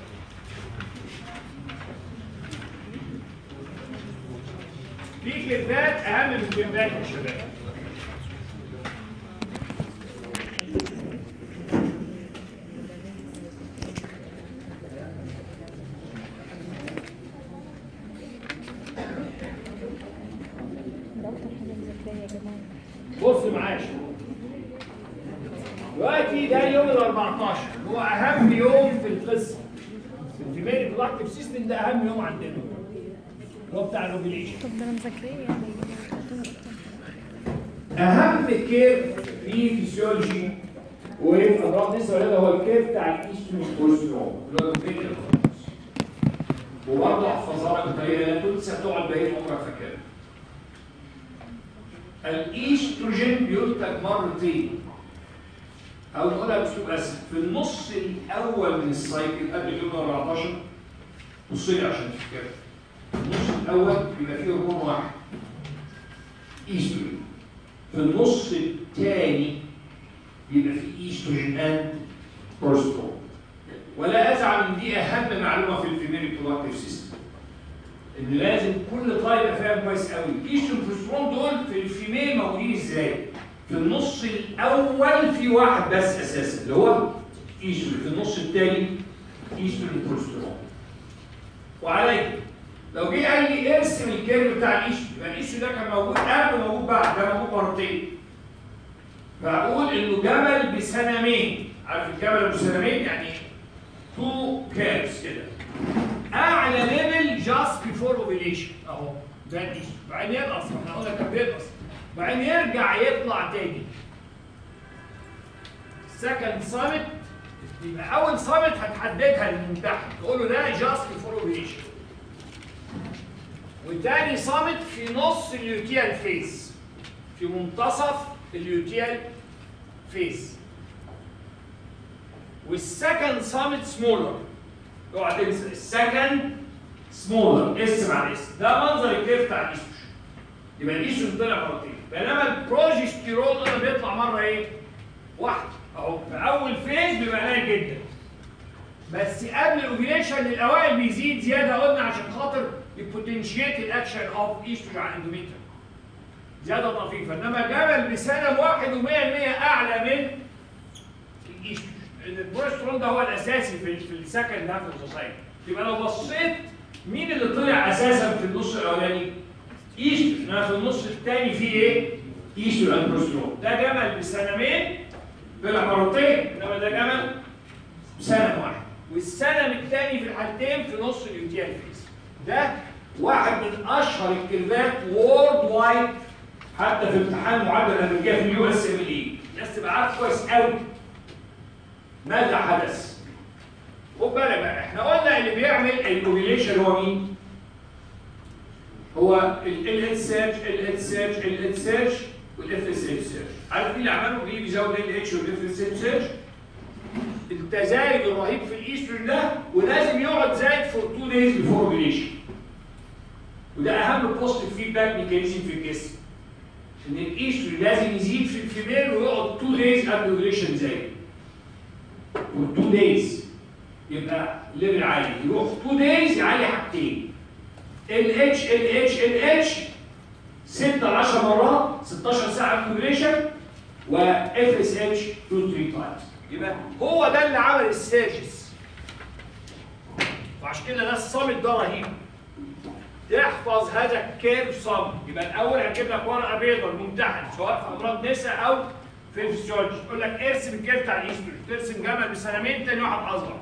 A: في كلمات أهم من الكلمات يا شباب بص دلوقتي ده يوم ال 14 هو أهم يوم في القصة. في ال female reproductive system ده أهم يوم عندنا. اللي هو بتاع ال ovulation
B: طب ده أنا مذاكراه يعني
A: أهم curve في فيسيولوجي وفي امراض النساء والولاده هو ال curve بتاع ال estrogen progesterone. اللي هو وبرضه احفظها لك بطريقه لا تنسى تقعد بقيه عمرك فاكرها الإيستروجين بينتج مرتين. أو نقولها باسلوب اسهل في النص الأول من ال cycle قبل اليوم 14 بص لي عشان تفتكر النص الأول بيبقى فيه هرمون واحد. ايستروجين في النص الثاني يبقى في estrogen and progesterone ولا أزعل من دي أهم معلومة في ال female reproductive system إن لازم كل طالب يبقى فاهم كويس قوي. ال estrogen وال progesterone دول في ال female موجودين إزاي؟ في النص الأول في واحد بس أساسا اللي هو ايستروجين في النص الثاني estrogen progesterone وعليه لو جه قال لي ارسم ال curve بتاع الايستروجين يبقى الايستروجين ده كان موجود قبل وموجود بعد ده موجود مرتين. فاقول إنه جمل بسنمين. عارف الجمل بسنمين يعني two curves كده. أعلى level just before ovulation أهو ده الايستروجين بعدين ينقص إحنا قلنا كان بينقص بعدين يرجع يطلع تاني. second summit يبقى أول summit هتحددها من تحت تقول له ده just before ovulation وتاني summit في نص ال luteal phase في منتصف ال luteal phase وال second summit smaller اوعى تنسى ال second smaller S مع S ده منظر ال curve بتاع الايستروجين يبقى الايستروجين طلع مرتين. بينما البروجستيرون ده بيطلع مرة إيه؟
B: واحدة. أهو. في أول phase بيبقى قليل جدا. بس قبل ال ovulation الأوائل بيزيد زيادة قلنا عشان خاطر ي potentiate ال action of estrogen على ال endometrium زيادة طفيفة. إنما جمل بسنم واحد و100% أعلى من ال estrogen ال progesterone ده هو الأساسي في في ال second half of يبقى لو بصيت مين اللي طلع أساسا في النص الأولاني؟ ايستروجين انما في النص الثاني في إيه؟ estrogen progesterone ده جمل بسنمين طلع مرتين. إنما ده جمل سنم واحد والسنم الثاني في الحالتين في نص ال luteal phase. ده واحد من أشهر ال curveات worldwide حتى في امتحان المعادلة الأمريكية في ال USMLE الناس تبقى عارف كويس قوي ماذا حدث خد بالك بقى إحنا قلنا اللي بيعمل ال ovulation هو مين؟ هو ال LH surge ال LH surge ال LH surge وال FSH surge عارف مين اللي عمله؟ مين بيزود ال LH وال FSH surge؟ التزايد الرهيب في الايستروجين ده ولازم يقعد زايد for 2 days before ovulation وده اهم positive feedback mechanism في الجسم ان الايستروجين لازم يزيد في ال female ويقعد 2 days قبل ال ovulation زايد و 2 days يبقى level عالي. يروح 2 days يعلي حاجتين. ال اتش ال اتش ال اتش 6 ل 10 مرات. 16 ساعة accumulation و FSH 2 3 times يبقى هو ده اللي عمل ال surges وعشان كده ده ال summit ده رهيب. تحفظ هذا ال curve صم يبقى الأول هجيب لك ورقة بيضاء الممتحن سواء في أمراض نساء أو في الفسيولوجي. تقول لك ارسم ال curve بتاع الايستروجين ترسم جمل بسنامين تاني واحد أصغر.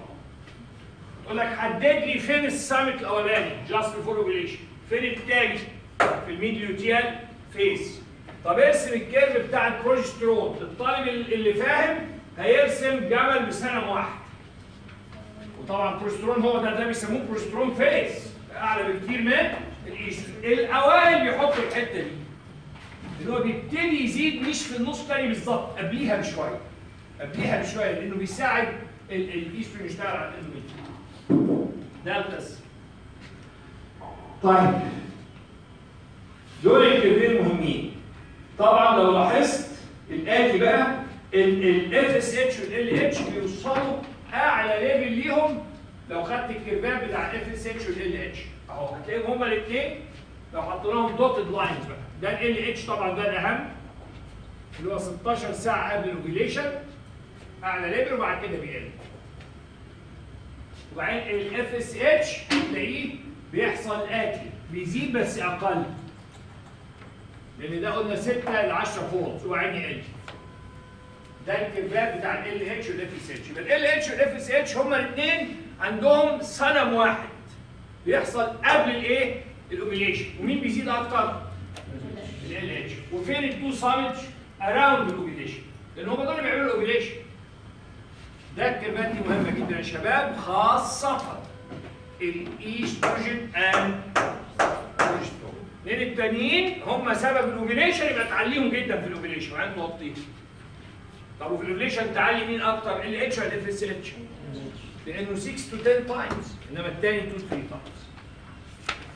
B: تقول لك حدد لي فين ال summit الأولاني just before ovulation فين التاني؟ في ال mid luteal phase. طب ارسم ال curve بتاع البروجسترون الطالب اللي فاهم هيرسم جمل بسنام واحد وطبعا البروجسترون هو ده ده بيسموه بروجسترون phase. أعلى بكتير من الايستروجين الأوائل بيحطوا الحتة دي. اللي هو بيبتدي يزيد مش في النص الثاني بالظبط قبليها بشوية. قبليها بشوية لأنه بيساعد الايستروجين يشتغل على ال endometrium ده القصة. طيب. دول الكلمتين مهمين طبعا لو لاحظت الاتي بقى ال FSH وال LH بيوصلوا أعلى level ليهم لو خدت ال curve ات بتاع ال FSH وال LH أهو. هتلاقيهم هما الاثنين لو حطيناهم dotted lines بقى. ده LH طبعا ده الأهم. اللي هو 16 ساعة قبل ال ovulation أعلى level وبعد كده بيقل. وبعدين ال FSH تلاقيه بيحصل اتي بيزيد بس أقل. لأن ده قلنا 6 ل 10 fold وبعدين يقل. ده ال curve ات بتاع LH وال FSH يبقى LH وال FSH هما الاثنين عندهم سنام واحد. بيحصل قبل الايه؟ ال ovulation ومين بيزيد أكتر؟ LH وفين ال two summits around ال ovulation لأن هم دول اللي بيعملوا ال ovulation ده الكلمات دي مهمة جدا يا شباب خاصة الايستروجين and لأن التانيين هم سبب ال ovulation يبقى تعليهم جدا في ال ovulation وبعدين توطيهم طب وفي ال ovulation تعلي مين أكتر؟ LH ولا FSH؟ لأنه 6 to 10 times إنما الثاني 2 3 times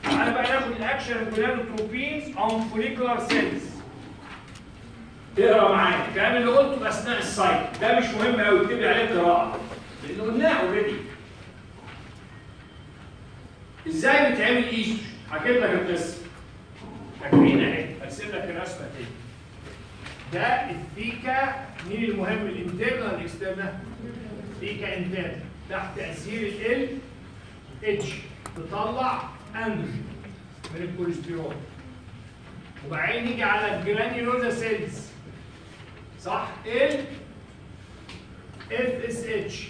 B: تعالى بقى ناخد ال action ال gonadotropins on follicular cells اقرأ معايا. الكلام اللي قلته أثناء السايت ده مش مهم قوي اكتب لي عليه قراءة. لأنه قلناه already إزاي بتعمل ايستروجين حكيت لك القصة. فاكرين اهي ارسم لك الرسمة تاني ده ال theca مين المهم؟ ال internal ولا ال external؟ theca interna. تحت تأثير LH تطلع اندروجين من الكوليسترول. وبعدين نيجي على ال granulosa cells صح؟ ال FSH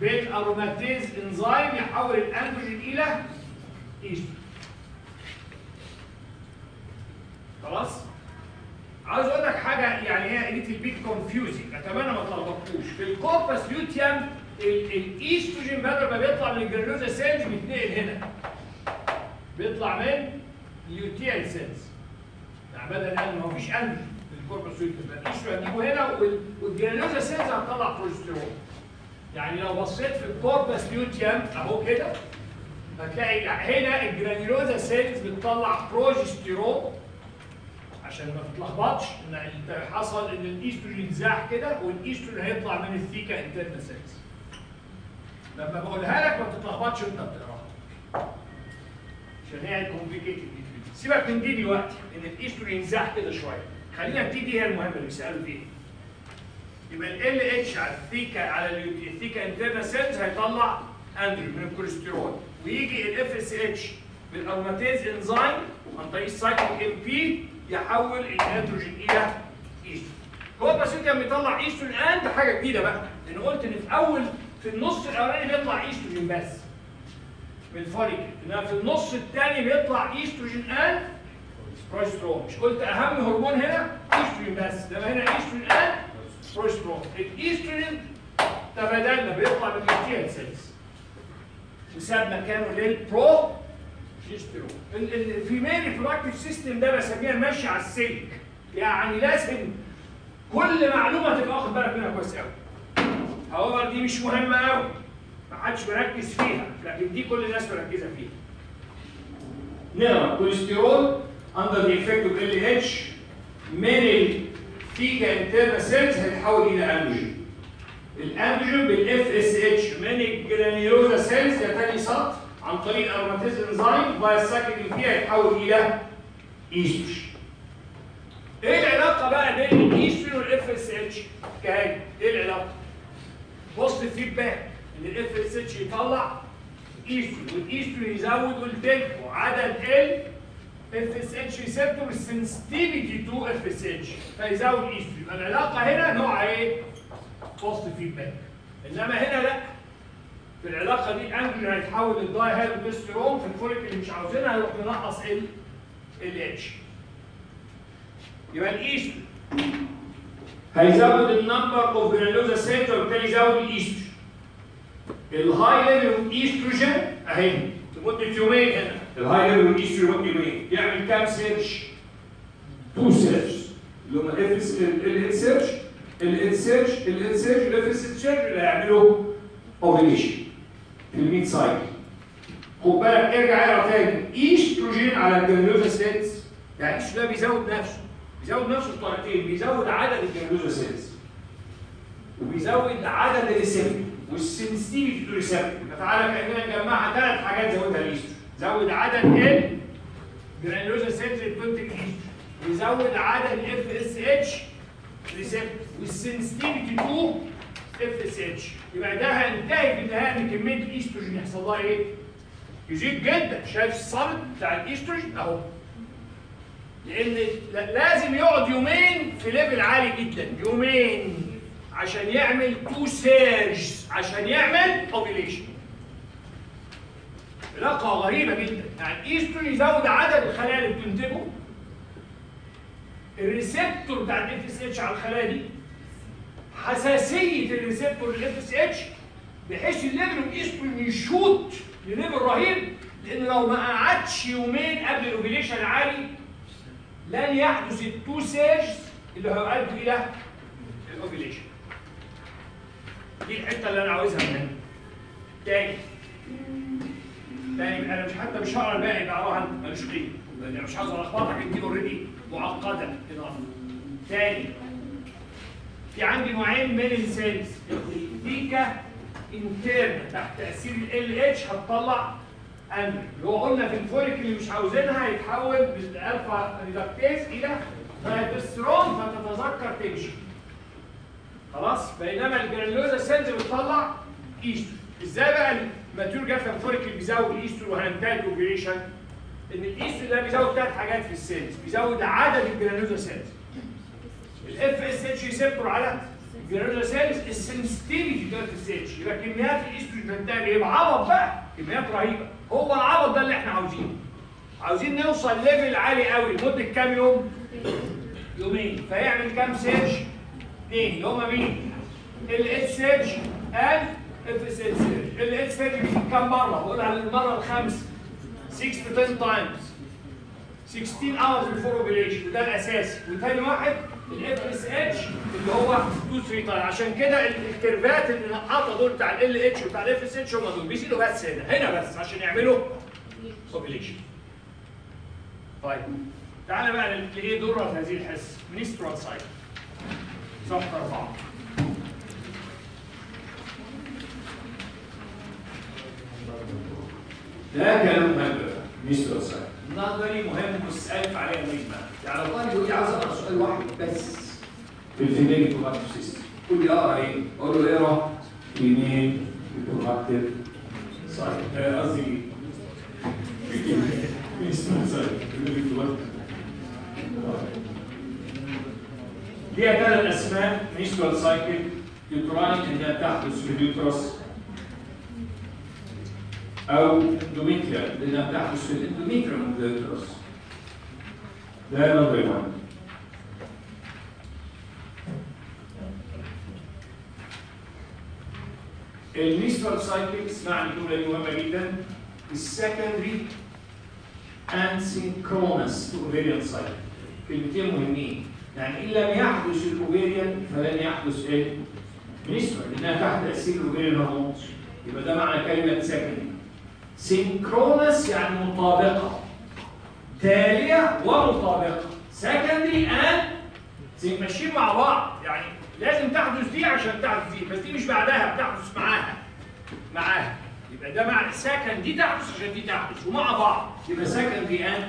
B: بال aromatase enzyme يحول الاندروجين إلى ايستروجين خلاص؟ عاوز أقول لك حاجة يعني هي little bit confusing أتمنى ما تلخبطوش في ال corpus luteum الايستروجين بدل ما بيطلع من ال granulosa cells بيتنقل هنا بيطلع من ال luteal cells يعني بدل ان ما فيش اندروجين في ال corpus luteum الايستروجين هتجيبه هنا وال granulosa cells هتطلع بروجسترون يعني لو بصيت في ال corpus luteum اهو كده هتلاقي هنا ال granulosa cells بتطلع بروجستيرون عشان ما تتلخبطش ان حصل ان الايستروجين زاح كده والايستروجين هيطلع من ال theca interna cells لما بقولها لك ما تتلخبطش وانت بتقراها. عشان هي complicated سيبك من دي دلوقتي إن الايستروجين زاح كده شوية. خلينا نبتدي هي المهمة اللي بيسألوا فيها. يبقى LH على ال theca على ال theca interna cells هيطلع اندروجين من الكوليسترول. ويجي ال FSH بال aromatase enzyme عن طريق ال cyclic AMP يحول الاندروجين إلى ايستروجين هو بس كان بيطلع ايستروجين and حاجة جديدة بقى. لأن قلت إن في أول في النص الأولاني بيطلع إيستروجين بس. من ال follicle إنما في النص الثاني بيطلع إيستروجين and بروجسترون مش قلت أهم هرمون هنا إيستروجين بس. ده هنا إيستروجين and بروجسترون الإيستروجين تبادلنا بيطلع من ال luteal cells وساب مكانه للبرو ال female reproductive system ده بسميها المشي على السلك. يعني لازم كل معلومة تبقى واخد بالك منها كويس قوي هو دي مش مهمة قوي ما حدش مركز فيها لكن دي كل الناس مركزة فيها.
A: نقرا كوليسترول under the effect of LH من ال theca interna cells هيتحول إلى اندروجين ال androgen بال FSH من ال granulosa cells ده تاني سطر عن طريق ال aromatase enzyme via ال cyclic AMP يتحول إلى ايستروجين
B: إيه العلاقة بقى بين الايستروجين وال FSH إيه العلاقة؟ بص ال feedback ان ال FSH يطلع ايستروجين والايستروجين يزود قلت لكم عدد ال FSH receptor ال sensitivity to FSH فيزود ايستروجين يبقى العلاقه هنا نوعها إيه؟ positive feedback انما هنا لا في العلاقه دي الاندروجين هيتحول لل dihydrotestosterone في ال follicle اللي مش عاوزينها هيروح منقص ال ال H يبقى الايستروجين
A: هيزود ال number of granulosa cells وبالتالي يزود ال estrogen ال high level of estrogen اهي لمده يومين هنا ال high level of estrogen لمده يومين يعمل كام surge؟ two surge اللي هم ال FSH surge ال surge ال surge ال FS surge اللي هيعملوا ovulation في ال mid cycle خد بالك ارجع اقرا تاني ايستروجين على ال granulosa
B: cells يعني ده بيزود نفسه بيزود نفسه بطريقتين بيزود عدد
A: ال granulosa cells وبيزود عدد ال receptor وال sensitivity to receptor
B: فتعالى كاننا نجمعها ثلاث حاجات زودها الايستروجين زود عدد ال granulosa cells estrogen ويزود عدد FSH receptor وال sensitivity to FSH يبقى ده هينتهي في النهاية إن كمية الايستروجين يحصل لها إيه؟ يزيد جدا. شايف السمت بتاع الايستروجين أهو. لأن لازم يقعد يومين في level عالي جدا. يومين عشان يعمل two surge عشان يعمل ovulation علاقة غريبة جدا. يعني الايستروجين يزود عدد الخلايا اللي بتنتجه. ال receptor بتاع ال FSH على الخلايا دي حساسية ال receptor لل FSH بحيث ال level ال estrogen يشوط ل level رهيب لأن لو ما قعدش يومين قبل ال ovulation العالي لن يحدث ال two surges اللي هيؤدوا إلى ال ovulation دي الحتة اللي أنا عاوزها من هنا تاني. تاني أنا مش حتى مش هقرأ الباقي يبقى اقراها انت ماليش قيمه لأن مش عاوز الخبطك دي اوريدي معقدة. إضافة. تاني. في عندي نوعين من السيلز الديكا انترن تحت تأثير ال اتش هتطلع اللي هو قلنا في الفوليك اللي مش عاوزينها يتحول بالالفا ريدكتيز إلى دايتسترون فتتذكر تمشي. خلاص؟ بينما الجرانيولوزا سيلز بتطلع ايستر إزاي بقى ال mature graafian follicle اللي بيزود الايستر وهننتهي ال operation إن الايستر ده بيزود ثلاث حاجات في ال cells. بيزود عدد ال granulosa cells. ال FSH receptor على ال granulosa cells ال sensitivity بتاعت H يبقى كميات الايستر بتنتهي يبقى عبط بقى. كميات رهيبة. هو العبط ده اللي إحنا عاوزينه عاوزين نوصل level عالي قوي لمدة كام يوم؟ يومين فيعمل كام surge؟ اثنين اللي هم مين؟ ال LH surge and FS ال LH surge بيجي كام مرة؟ بقولها للمره الخامسة 6 to 10 times 16 hours before ovulation وده الاساسي وثاني واحد ال FSH اللي هو 2 3 time. عشان كده ال curveات اللي نقطه دول بتاع ال اتش وبتاع الاف اس اتش هم دول بيزيدوا بس هنا هنا بس عشان يعملوا ovulation طيب تعالى بقى لإيه ذره هذه الحصة؟ menstrual cycle صفحة أربعة.
A: ده كلام مهم سايد. نظري مهم والسؤال عليه مهمة يعني لو طالب يقول لي عاوز اقرا سؤال واحد بس. في ال female reproductive system قول لي اقرا إيه؟ أقول له اقرا female reproductive cycle قصدي cycle. ليها ثلاث أسماء. menstrual cycle. uterine انها تحدث في ال uterus أو endometrial لانها تحدث في ال endometrial من ال uterus ده number 1 ال menstrual cycle اسمعني الجمله دي مهمه جدا ال secondary and synchronous to ovarian cycle. كلمتين مهمين يعني ان لم يحدث ال ovarian فلن يحدث إيه؟ menstrual لانها تحت تاثير ال ovarian hormones يبقى ده معنى كلمه secondary synchronous يعني مطابقة. تالية ومطابقة. secondary and ماشيين مع بعض. يعني لازم تحدث دي عشان تحدث دي. بس دي مش بعدها بتحدث معاها. معاها. يبقى ده معنى second دي تحدث عشان دي تحدث. ومع بعض. يبقى secondary and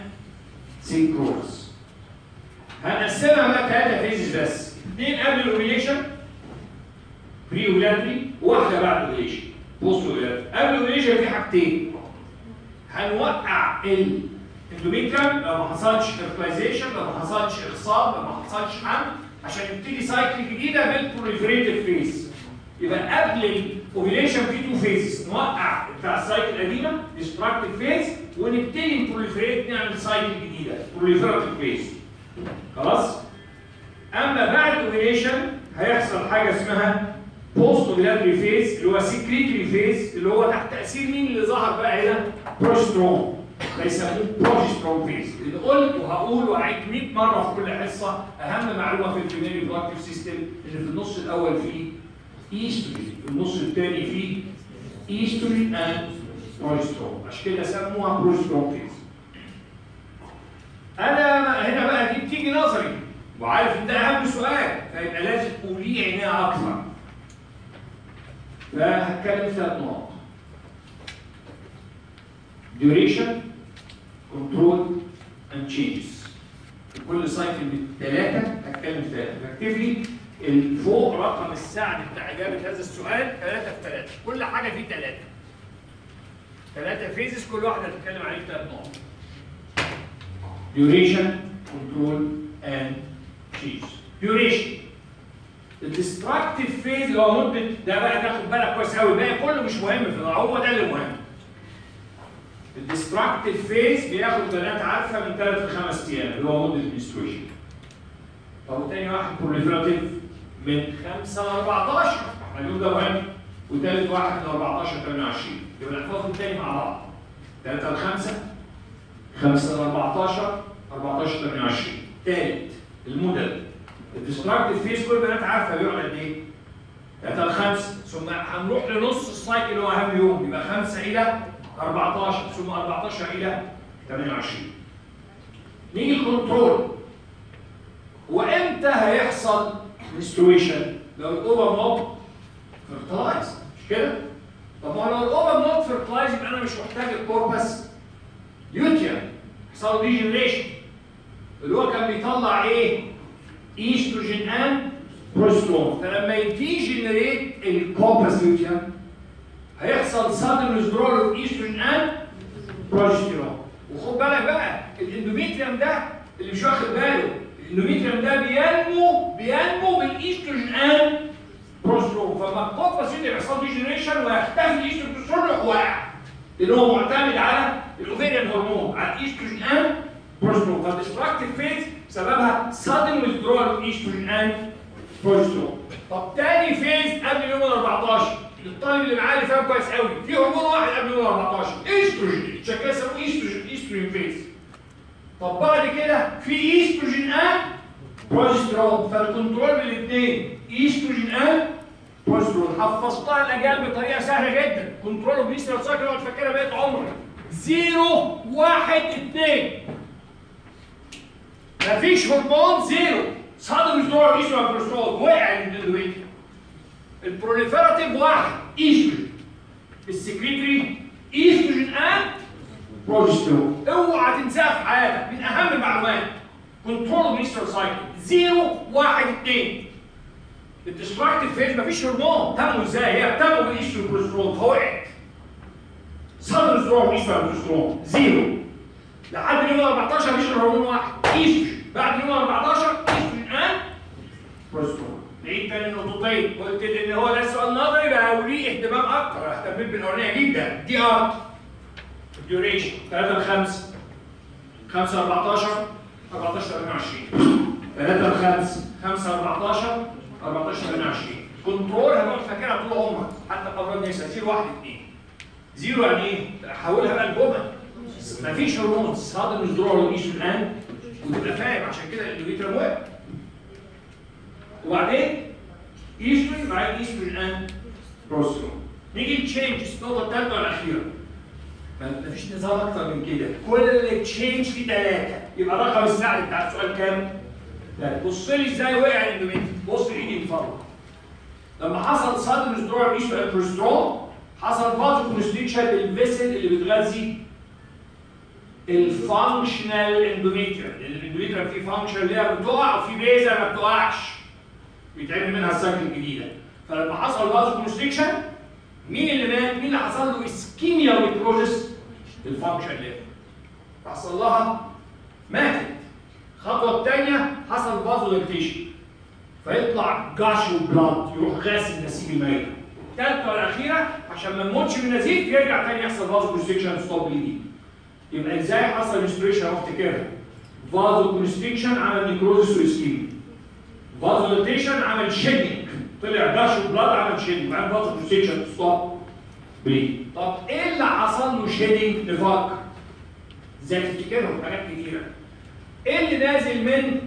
A: synchronous هنقسمها بقى ثلاثة phases بس. اثنين قبل ال ovulation pre-ovulatory وواحدة بعد ال ovulation post-ovulatory قبل الاوفيليشن في حاجتين. هنوقع ال endometrium لو ما حصلش fertilization لو ما حصلش اخصاب لو ما حصلش حمل؟ عشان يبتدي cycle جديده بال proliferative phase يبقى قبل ال ovulation في two phases نوقع بتاع ال cycle القديمة destructive phase ونبتدي ن proliferate نعمل cycle جديدة proliferative phase خلاص؟ أما بعد ال ovulation هيحصل حاجة اسمها post ovulatory phase اللي هو secretory phase اللي هو تحت تأثير مين اللي ظهر بقى هنا؟ بروسترون بيسموه progesterone phase اللي قلت وهقول وهعيد 100 مره في كل حصه اهم معلومه في ال female reproductive system ان في النص الأول فيه ايستروجين في النص الثاني فيه estrogen and progesterone عشان كده سموها progesterone phase أنا هنا بقى دي بتيجي نظري وعارف ان ده اهم سؤال فيبقى لازم اوليه عناية أكثر فهتكلم ثلاث نقط duration control and changes. كل cycle ثلاثة هتكلم في ثلاثة. فاكتب لي الفوق رقم السعد بتاع إجابة هذا السؤال ثلاثة في ثلاثة. كل حاجة فيه ثلاثة. ثلاثة phases كل واحدة هتتكلم عليه ثلاث نقط. Duration control and changes. Duration. ال destructive phase اللي هو مده ده بقى تاخد بالك كويس قوي الباقي كله مش مهم هو ده اللي مهم. ال destructive phase بياخد بنات عارفة من 3 ل 5 أيام. اللي هو مده ال menstruation طب وتاني واحد proliferative من 5 ل 14 هنقول ده مهم وتالت واحد من 14 ل 28 يبقى نحفظهم تاني مع بعض. 3 ل 5 5 ل 14 14 ل 28 تالت الموديل. ال destructive phase كل بنات عارفة بيقعد قد إيه؟ 3 ل 5 ثم هنروح لنص ال cycle اللي هو أهم يوم. يبقى 5 إلى 14 ثم 14 إلى 28 نيجي ال control. وإمتى هيحصل menstruation لو ال ovum not fertilized مش كده؟ طب ما لو ال ovum not fertilized يبقى أنا مش محتاج ال corpus. luteum. يحصل degeneration اللي هو كان بيطلع إيه؟ estrogen and progesterone فلما ي degenerate ال corpus luteum هيحصل sudden withdrawal of estrogen and progesterone وخد بالك بقى ال endometrium ده اللي مش واخد باله ال endometrium ده بينمو بينمو بال estrogen progesterone فلما ال corpus luteum يحصل degeneration ويختفي الايستروجين يروح واقع. لأن هو معتمد على ال ovarian hormone. على ال estrogen and progesterone فال destructive phase سببها sudden withdrawal of estrogen and progesterone طب تاني phase قبل يوم ال 14 الطالب اللي معاه اللي فاهم كويس قوي. في هرمون واحد قبل يوم 14 إيستروجين. عشان كده estrogen estrogen phase. طب بعد كده في estrogen and progesterone فال control بين الاثنين estrogen and progesterone حفظتها الأجيال بطريقة سهلة جدا. control menstrual cycle اقعد فاكرها بقية عمرك. zero واحد اثنين
B: مفيش هرمون zero. sudden withdrawal estrogen و progesterone وقع ال endometrium ال proliferative واحد estrogen ال secretory estrogen and progesterone أوعى تنساها في حياتك. من أهم المعلومات. control menstrual cycle zero واحد اثنين. ال destructive phase مفيش هرمون تنمو إزاي؟ هي بتموا بالايستروجين فوقعت sudden withdrawal estrogen وال progesterone zero لحد اليوم 14 في هرمون واحد. ايستروجين بعد اليوم 14 estrogen and progesterone لقيت تاني نقطتين قلت لي ان هو ده السؤال النظري بقى وليه اهتمام أكتر. أهتميت بالاولانيه جدا. دي ار ال duration 3 ل 5 5 14 14 28 3 ل 5 5 14 14 28 control هنقعد فاكرها طول عمرك. حتى قبل ما ينسى 0 1 2 0 يعني إيه؟ حولها بقى لجمل. مفيش هرمون. sudden withdrawal والايش الآن. وتبقى فاهم. عشان كده ال endometrium واقع وبعدين ايستروجين بعدين estrogen and progesterone نيجي لل changes النقطه الثالثه والأخيرة. مفيش نظام أكتر من كده. كل change فيه ثلاثة يبقى رقم السعد بتاع السؤال كام؟ لا بص لي إزاي وقع ال endometrium بص لايدي الفرق. لما حصل sudden estrogen progesterone حصل vasoconstriction لل vessel اللي بتغذي ال functional endometrium لأن ال endometrium فيه functional اللي هي بتقع وفي basal ما بتقعش. بيتعمل منها ال cycle الجديدة. فلما حصل vasoconstriction مين اللي مات؟ مين اللي حصل له ischemia و necrosis؟ ال functional layer فحصل لها ماتت. الخطوه الثانية حصل vasodilatation فيطلع gush of blood يروح غاسل نسيج الميت. الثالثه والأخيرة عشان ما نموتش من النزيف يرجع تاني يحصل vasoconstriction stop bleeding يبقى إزاي حصل menstruation افتكرها vasoconstriction عمل necrosis و ischemia vasodilatation عمل shedding طلع gush of blood عمل shedding بعدين vasoconstriction stop bleeding طب إيه اللي حصل له shedding نفكر إزاي تفتكرهم حاجات كتيرة. إيه اللي نازل من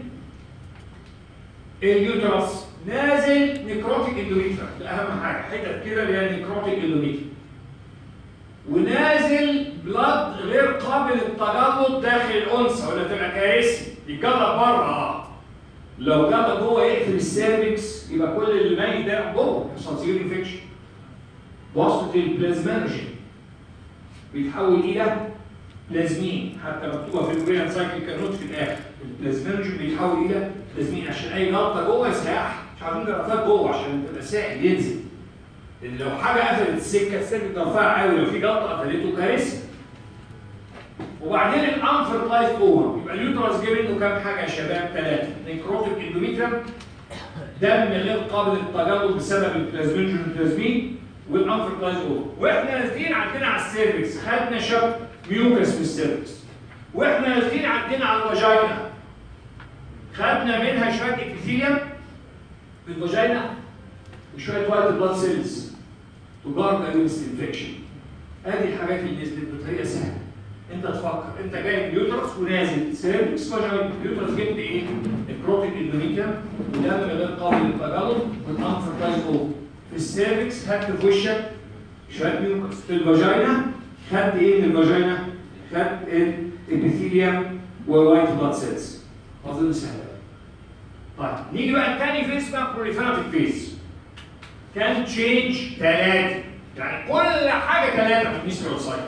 B: ال uterus؟ نازل necrotic endometrium ده أهم حاجة. حتت كده اللي هي necrotic endometrium ونازل blood غير قابل للتجلط داخل الأنثى. ولا تبقى كارثه يتجلط بره آه لو جلط جوه يقفل ال cervix يبقى كل اللي ميت ده جوه يحصل severe infection. وسط البلازمانوجين بيتحول إلى بلازمين. حتى مكتوبة في ال ovarian cycle ك note في الآخر. البلازمينوجين بيتحول إلى بلازمين. عشان أي جلطه جوه يسيح مش عايزين جلطات جوه عشان تبقى سائل ينزل. لأن لو حاجة قفلت السكة السكه ترفع قوي لو في جلطه قفلته كارثة. وبعدين ال unfertilized ovum يبقى ال uterus جه منه كام حاجة يا شباب؟ ثلاثة necrotic endometrium دم غير قابل للتجلط بسبب ال plasminogen وال plasmin وال unfertilized ovum وإحنا نازلين عندنا على ال cervix خدنا شوية mucus في ال cervix وإحنا نازلين عندنا على ال vagina خدنا منها شوية epithelium في ال vagina وشوية white blood cells to guard against infection ادي الحاجات اللي نزلت بطريقة سهلة. انت تفكر. انت جايب uterus ونازل. cervix vagina uterus جبت إيه؟ ال necrotic endometrium ودم غير قابل للتجلط وال unfertilized ovum في ال cervix خدت في وشك شوية mucus في ال vagina خدت إيه من ال vagina؟ خدت ال epithelium و white blood cells أظن سهلة. طيب نيجي بقى التاني phase اسمها proliferative phase كام change ثلاثة يعني كل حاجة ثلاثة في ال menstrual cycle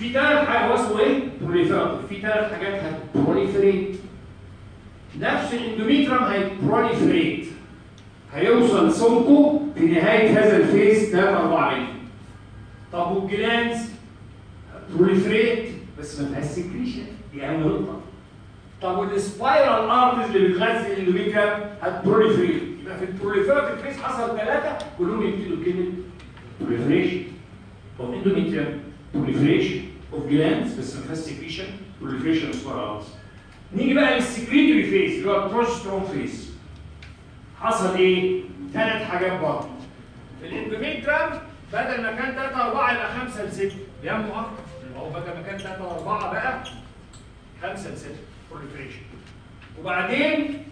B: في ثلاث حاجات هو اسمه إيه؟ proliferative في ثلاث حاجات هت proliferate نفس ال endometrium هي proliferate هيوصل سمكه في نهاية هذا ال phase 3 4 مللي طب وال glands proliferate بس ما فيهاش secretion دي اهم نقطة. طب وال spiral arteries اللي بتغذي ال endometrium هت proliferate يبقى في ال proliferative phase حصل ثلاثة كلهم يبتدوا بكلمه proliferation طب endometrium proliferation ما فيهاش secretion proliferation of spiral arteries نيجي بقى لل secretory phase اللي هو ال progesterone phase حصل إيه؟ ثلاث حاجات برضه. ال endometrium بدل ما كان 3 4 يبقى 5 ل 6 بينمو أكتر هو بدل ما كان 3 4 بقى 5 ل 6 proliferation. وبعدين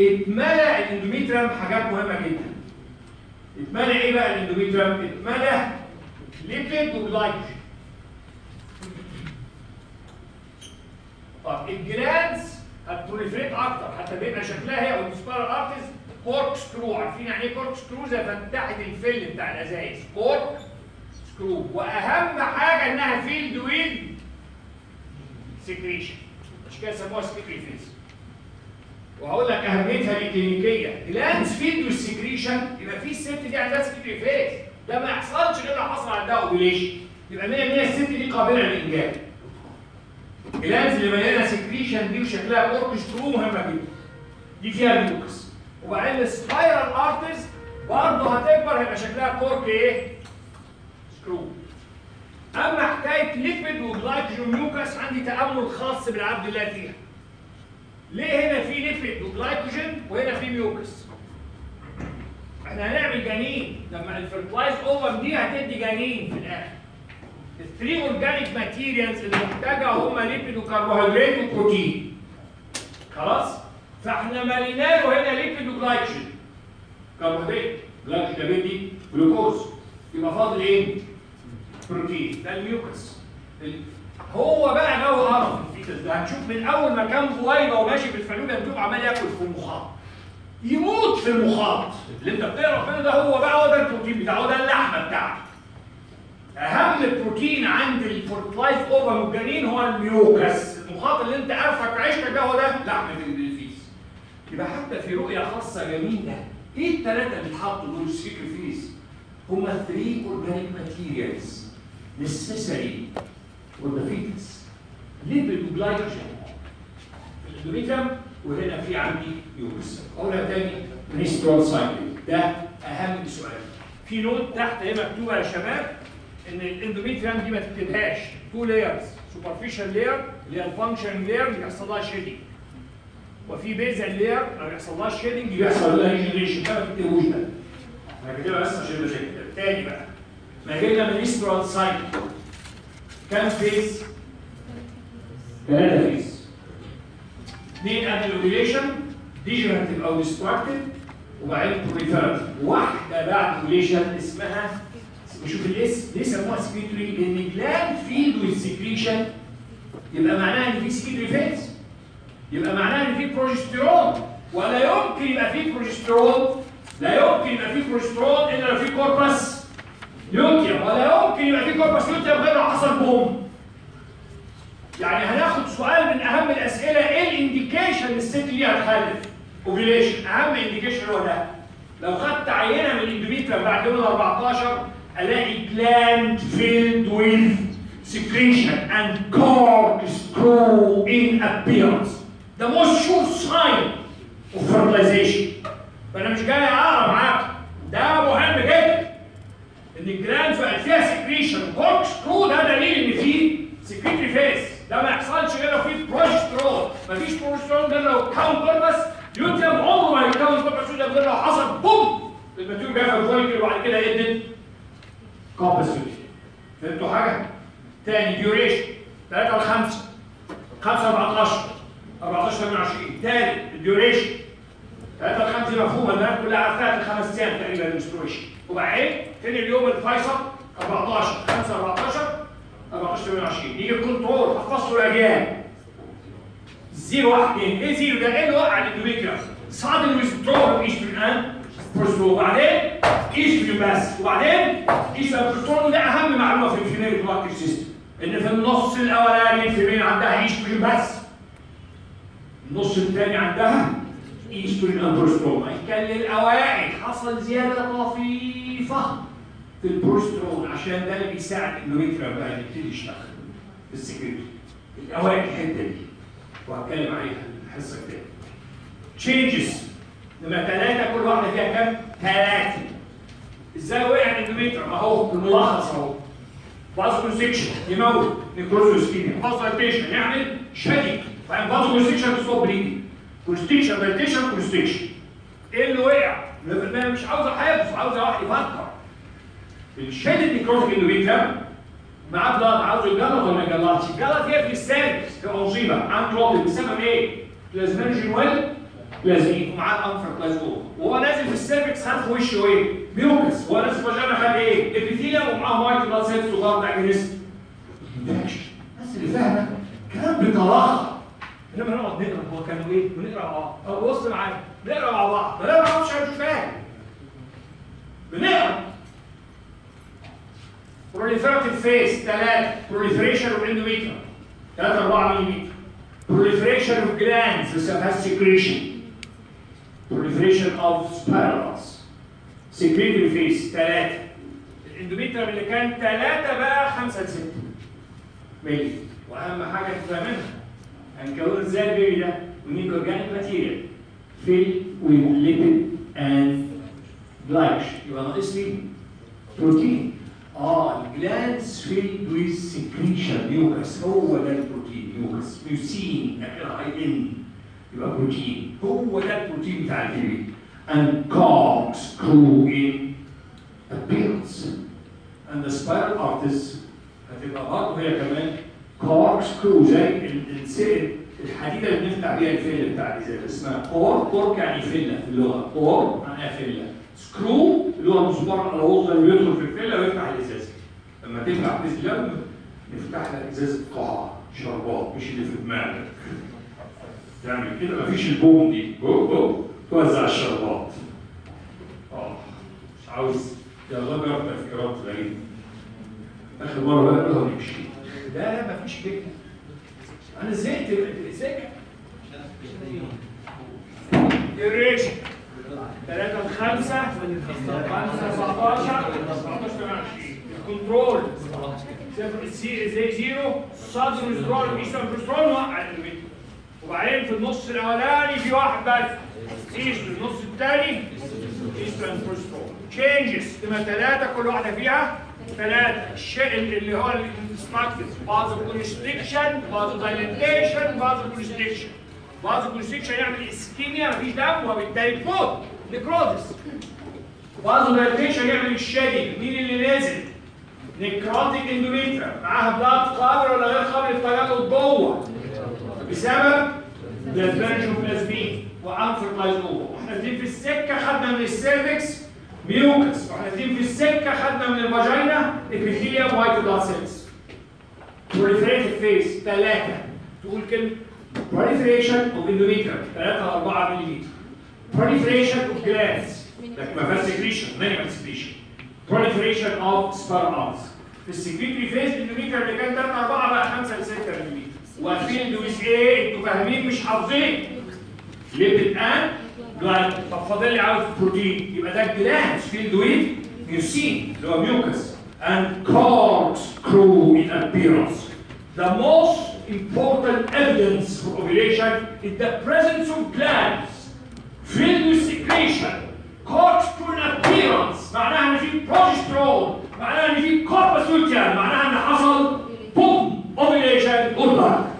B: اتملى ال endometrium حاجات مهمة جدا. اتملى إيه بقى ال endometrium؟ اتملى lipid و glycogen. طب ال glands هت proliferate أكتر حتى بيبقى شكلها هي وال spiral arteries corkscrew عارفين يعني إيه corkscrew؟ زي فتاحة الفل بتاع الأزايز. corkscrew. وأهم حاجة إنها filled with secretion مش كده سموها secretory phase وهقول لك أهميتها الكلينيكية. glands filled with secretion يبقى في الست دي عندها secretory phase ده ما يحصلش غير لو حصل عندها ovulation يبقى 100% الست دي قابلة للإنجاب. ال glands اللي مليانه secretion دي وشكلها corkscrew مهمه جدا دي فيها mucus وبعدين ال spiral arteries برضه هتكبر هيبقى شكلها cork إيه؟ screw اما حكايه lipid و glycogen mucus عندي تامل خاص بالعبد الله فيها ليه هنا في lipid و glycogen وهنا في mucus إحنا هنعمل جنين لما ال fertilized ovum دي هتدي جنين في الآخر ال three organic materials اللي محتاجها هم lipid وكربوهيدرات وبروتين. خلاص؟ فاحنا مالينا له هنا lipid و glycogen. كربوهيدرات جلايكوجين بيدي جلوكوز يبقى فاضل إيه؟ بروتين. ده ال mucus. ال- هو بقى جو قرف ال fetus ده. هنشوف من أول ما كان بويضة وماشي في ال fallopian بتبقى عمال ياكل في المخاط. يموت في المخاط. اللي أنت بتقرأ منه ده هو بقى هو ده البروتين بتاعه هو ده اللحمة بتاعته أهم بروتين عند ال fertilized ovum هو ال mucus. المخاط اللي أنت عارفك عيشتك ده هو ده. لحمة ال fetus يبقى حتى في رؤية خاصة جميلة إيه الثلاثه اللي اتحطوا دول؟ السيكرفيس هما 3 organic materials the fetus lipid وجلايكوجين في ال endometrium وهنا في عندي mucus. اقولها تاني. menstrual cycle ده أهم سؤال. في note تحت هي مكتوبة يا شباب. ان ال endometrium دي ما تكتبهاش two layers superficial layer اللي هي ال functional layer بيحصل لها shedding وفي basal layer ما بيحصلهاش shedding بيحصل لها regeneration ده ما تكتبوش ده أنا كاتبها بس عشان المشاكل تاني بقى. ما جبنا menstrual cycle كام phase؟ ثلاثة phase اثنين قبل ال ovulation degenerative أو destructive وبعدين proliferative واحدة بعد ال ovulation اسمها نشوف الاسم ليه سموها secretory؟ لأن gland filled with secretion يبقى معناها إن في secretory phase يبقى معناها إن في بروجستيرون ولا يمكن يبقى في بروجستيرون لا يمكن يبقى في بروجستيرون إلا لو في corpus luteum ولا يمكن يبقى في corpus luteum غير لو حصل بوم يعني هناخد سؤال من أهم الأسئلة. إيه ال indication الست دي هتخلف ovulation أهم indication هو ده. لو خدت عينة من ال endometrium بعد يوم ال 14 ألاقي gland filled with secretion and corkscrew in appearance. The most sure sign of fertilization. فأنا مش جاي اقرا معاك. ده مهم جدا. إن الجلاند فيها سكريشن سكرو ده دليل إن في سكريتري فيس ده ما يحصلش غير لو في بروجسترون مفيش بروجسترون غير لو كاون كوربس يوتيوم عمره ما يكون يوتيوم غير لو حصل بوم. الماتيور جاي في الفوليكل وبعد كده يدن يوتيوم فهمتوا حاجة؟ تاني ديوريشن 3 ل 5 5 14 14 28 تاني ال duration 3 ل 5 مفهومة الناس كلها عارفاها في خمس أيام تقريبا ال menstruation وبعدين فين اليوم الفيصل 14 5 14 14 28 يجي ال control حفظته الأجيال. 0 1 2 إيه 0 ده إيه اللي وقع ال endometrium withdrawal ال estrogen and progesterone وبعدين ايستروجين بس وبعدين estrogen progesterone ده أهم معلومة في ال female reproductive system إن في النص الأولاني ال female عندها ايستروجين بس النص الثاني عندها estrogen and progesterone كان للأوائل حصل زيادة طفيفة في البروسترول عشان ده اللي بيساعد ال endometrium بقى يبتدي يشتغل. في ال secretory الأوائل الحتة دي. وهتكلم عليها الحصه الجايه changes نمرة ثلاثة كل واحدة فيها كام؟ ثلاثة إزاي وقع الاندوميتريوم اهو الملخص أهو. فازوكونستكشن يموت. نيكروزوس كيميا فازوكونستكشن يعمل شديد فاهم؟ فازوكونستكشن بتستوب بريدنج كونستكشن فالتيشن كونستكشن إيه اللي وقع؟ ما مش عاوزه حفظ عاوزه واحد يفكر. الشديد نيكروزوس اندوميتريوم معاه بلاد عاوزه يجلط ولا ما يجلطش؟ الجلط هي في السيرفكس تبقى مصيبه عن كلوتين بسبب إيه؟ بلازمينوجين ويل بلازمين ومعاه ال unfertilized ovum وهو نازل في ال cervix خد في وشه إيه؟ mucus. وهو نازل في vagina خد إيه؟ epithelium ومعاه white blood cells وغرب اجنس الناس اللي فاهمه كلام بطلاقه لما نقعد نقرأ هو كانوا إيه؟ بنقرا آه آه بص معايا بنقرا مع بعض. بنقرا مع بعض مش فاهم. بنقرأ. Proliferative phase 3 proliferation of endometrium. 3 4 ملم proliferation of glands. بس ما فيهاش secretion. Proliferation of spirals secretory phase 3 ال endometrium اللي كان 3 بقى 5 ل 6 ملي واهم حاجة تفهمها هنكون إزاي البيبي ده ونيك organic material filled with lipid and glycogen. يبقى ناقص لي بروتين آه ال glands filled with secretion. mucus هو ده البروتين mucus mucin اخرها اي ان يبقى بروتين. هو ده البروتين بتاع البيبي. And corkscrew in appearance. And the spiral arteries هتبقى برضه هي كمان screw زي الحديدة اللي بنفتح بيها الفيله بتاع الإزاز. اسمها cork cork يعني فيله في اللغة. cork معناها فيله سكرو اللي هو المسمار العوض اللي بيدخل في الفيله ويفتح الإزاز. لما تفتح لم يفتح لك ازازه قاع شربات مش اللي في دماغك. تعمل كده مفيش البوم دي. بو بو توزع الشربات. آه مش عاوز. يلا بقى تفكيرات غريبة. آخر مرة بقى نقولها ونمشي لا مفيش كده أنا زهقت. زهقت الريشن 3 ل 5 5 17 17 28 كنترول. صفر سي- زي زيرو. صدر وزرار بروسترول موقع الانفيتر وبعدين في النص الأولاني في واحد بس. ايسترن النص الثاني؟ ايسترن بروسترول تشينجز تبقى ثلاثة كل واحدة فيها ثلاثة. الشيء اللي هو الانستراكتيف بازو كونستريكشن بازو دايليتيشن بازو كونستريكشن vasoconstriction يعمل ischemia مفيش دم وبالتالي موت necrosis vasodilatation يعمل ال shedding مين اللي نازل necrotic endometrium معاها blood قابل ولا غير قابل للتجلط جوه بسبب plasminogen plasmin و unfertilized ovum وإحنا نازلين في السكة خدنا من ال cervix mucus. وإحنا نازلين في السكة خدنا من ال vagina epithelium white blood cells. Proliferative phase ثلاثة تقول كلمة proliferation of endometrium 3 4 ملم proliferation of glands لكن ما فيهاش secretion minimal secretion. Proliferation of spiral في ال secretory phase ال endometrium اللي كان 3 4 بقى 5 ل 6 ملم واقفين اندوميس إيه؟ أنتوا فاهمين مش حافظين. lipid and glycogen طب فاضل لي عاوز بروتين. يبقى ده ال gland filled with ميوسين اللي هو ميوكس and corkscrew in appearance. The most important evidence for ovulation is the presence of glands. Filled with secretion. Corkscrew in appearance. معناها إن في بروجسترون معناها إن في luteum معناها إن حصل بوم ovulation قربك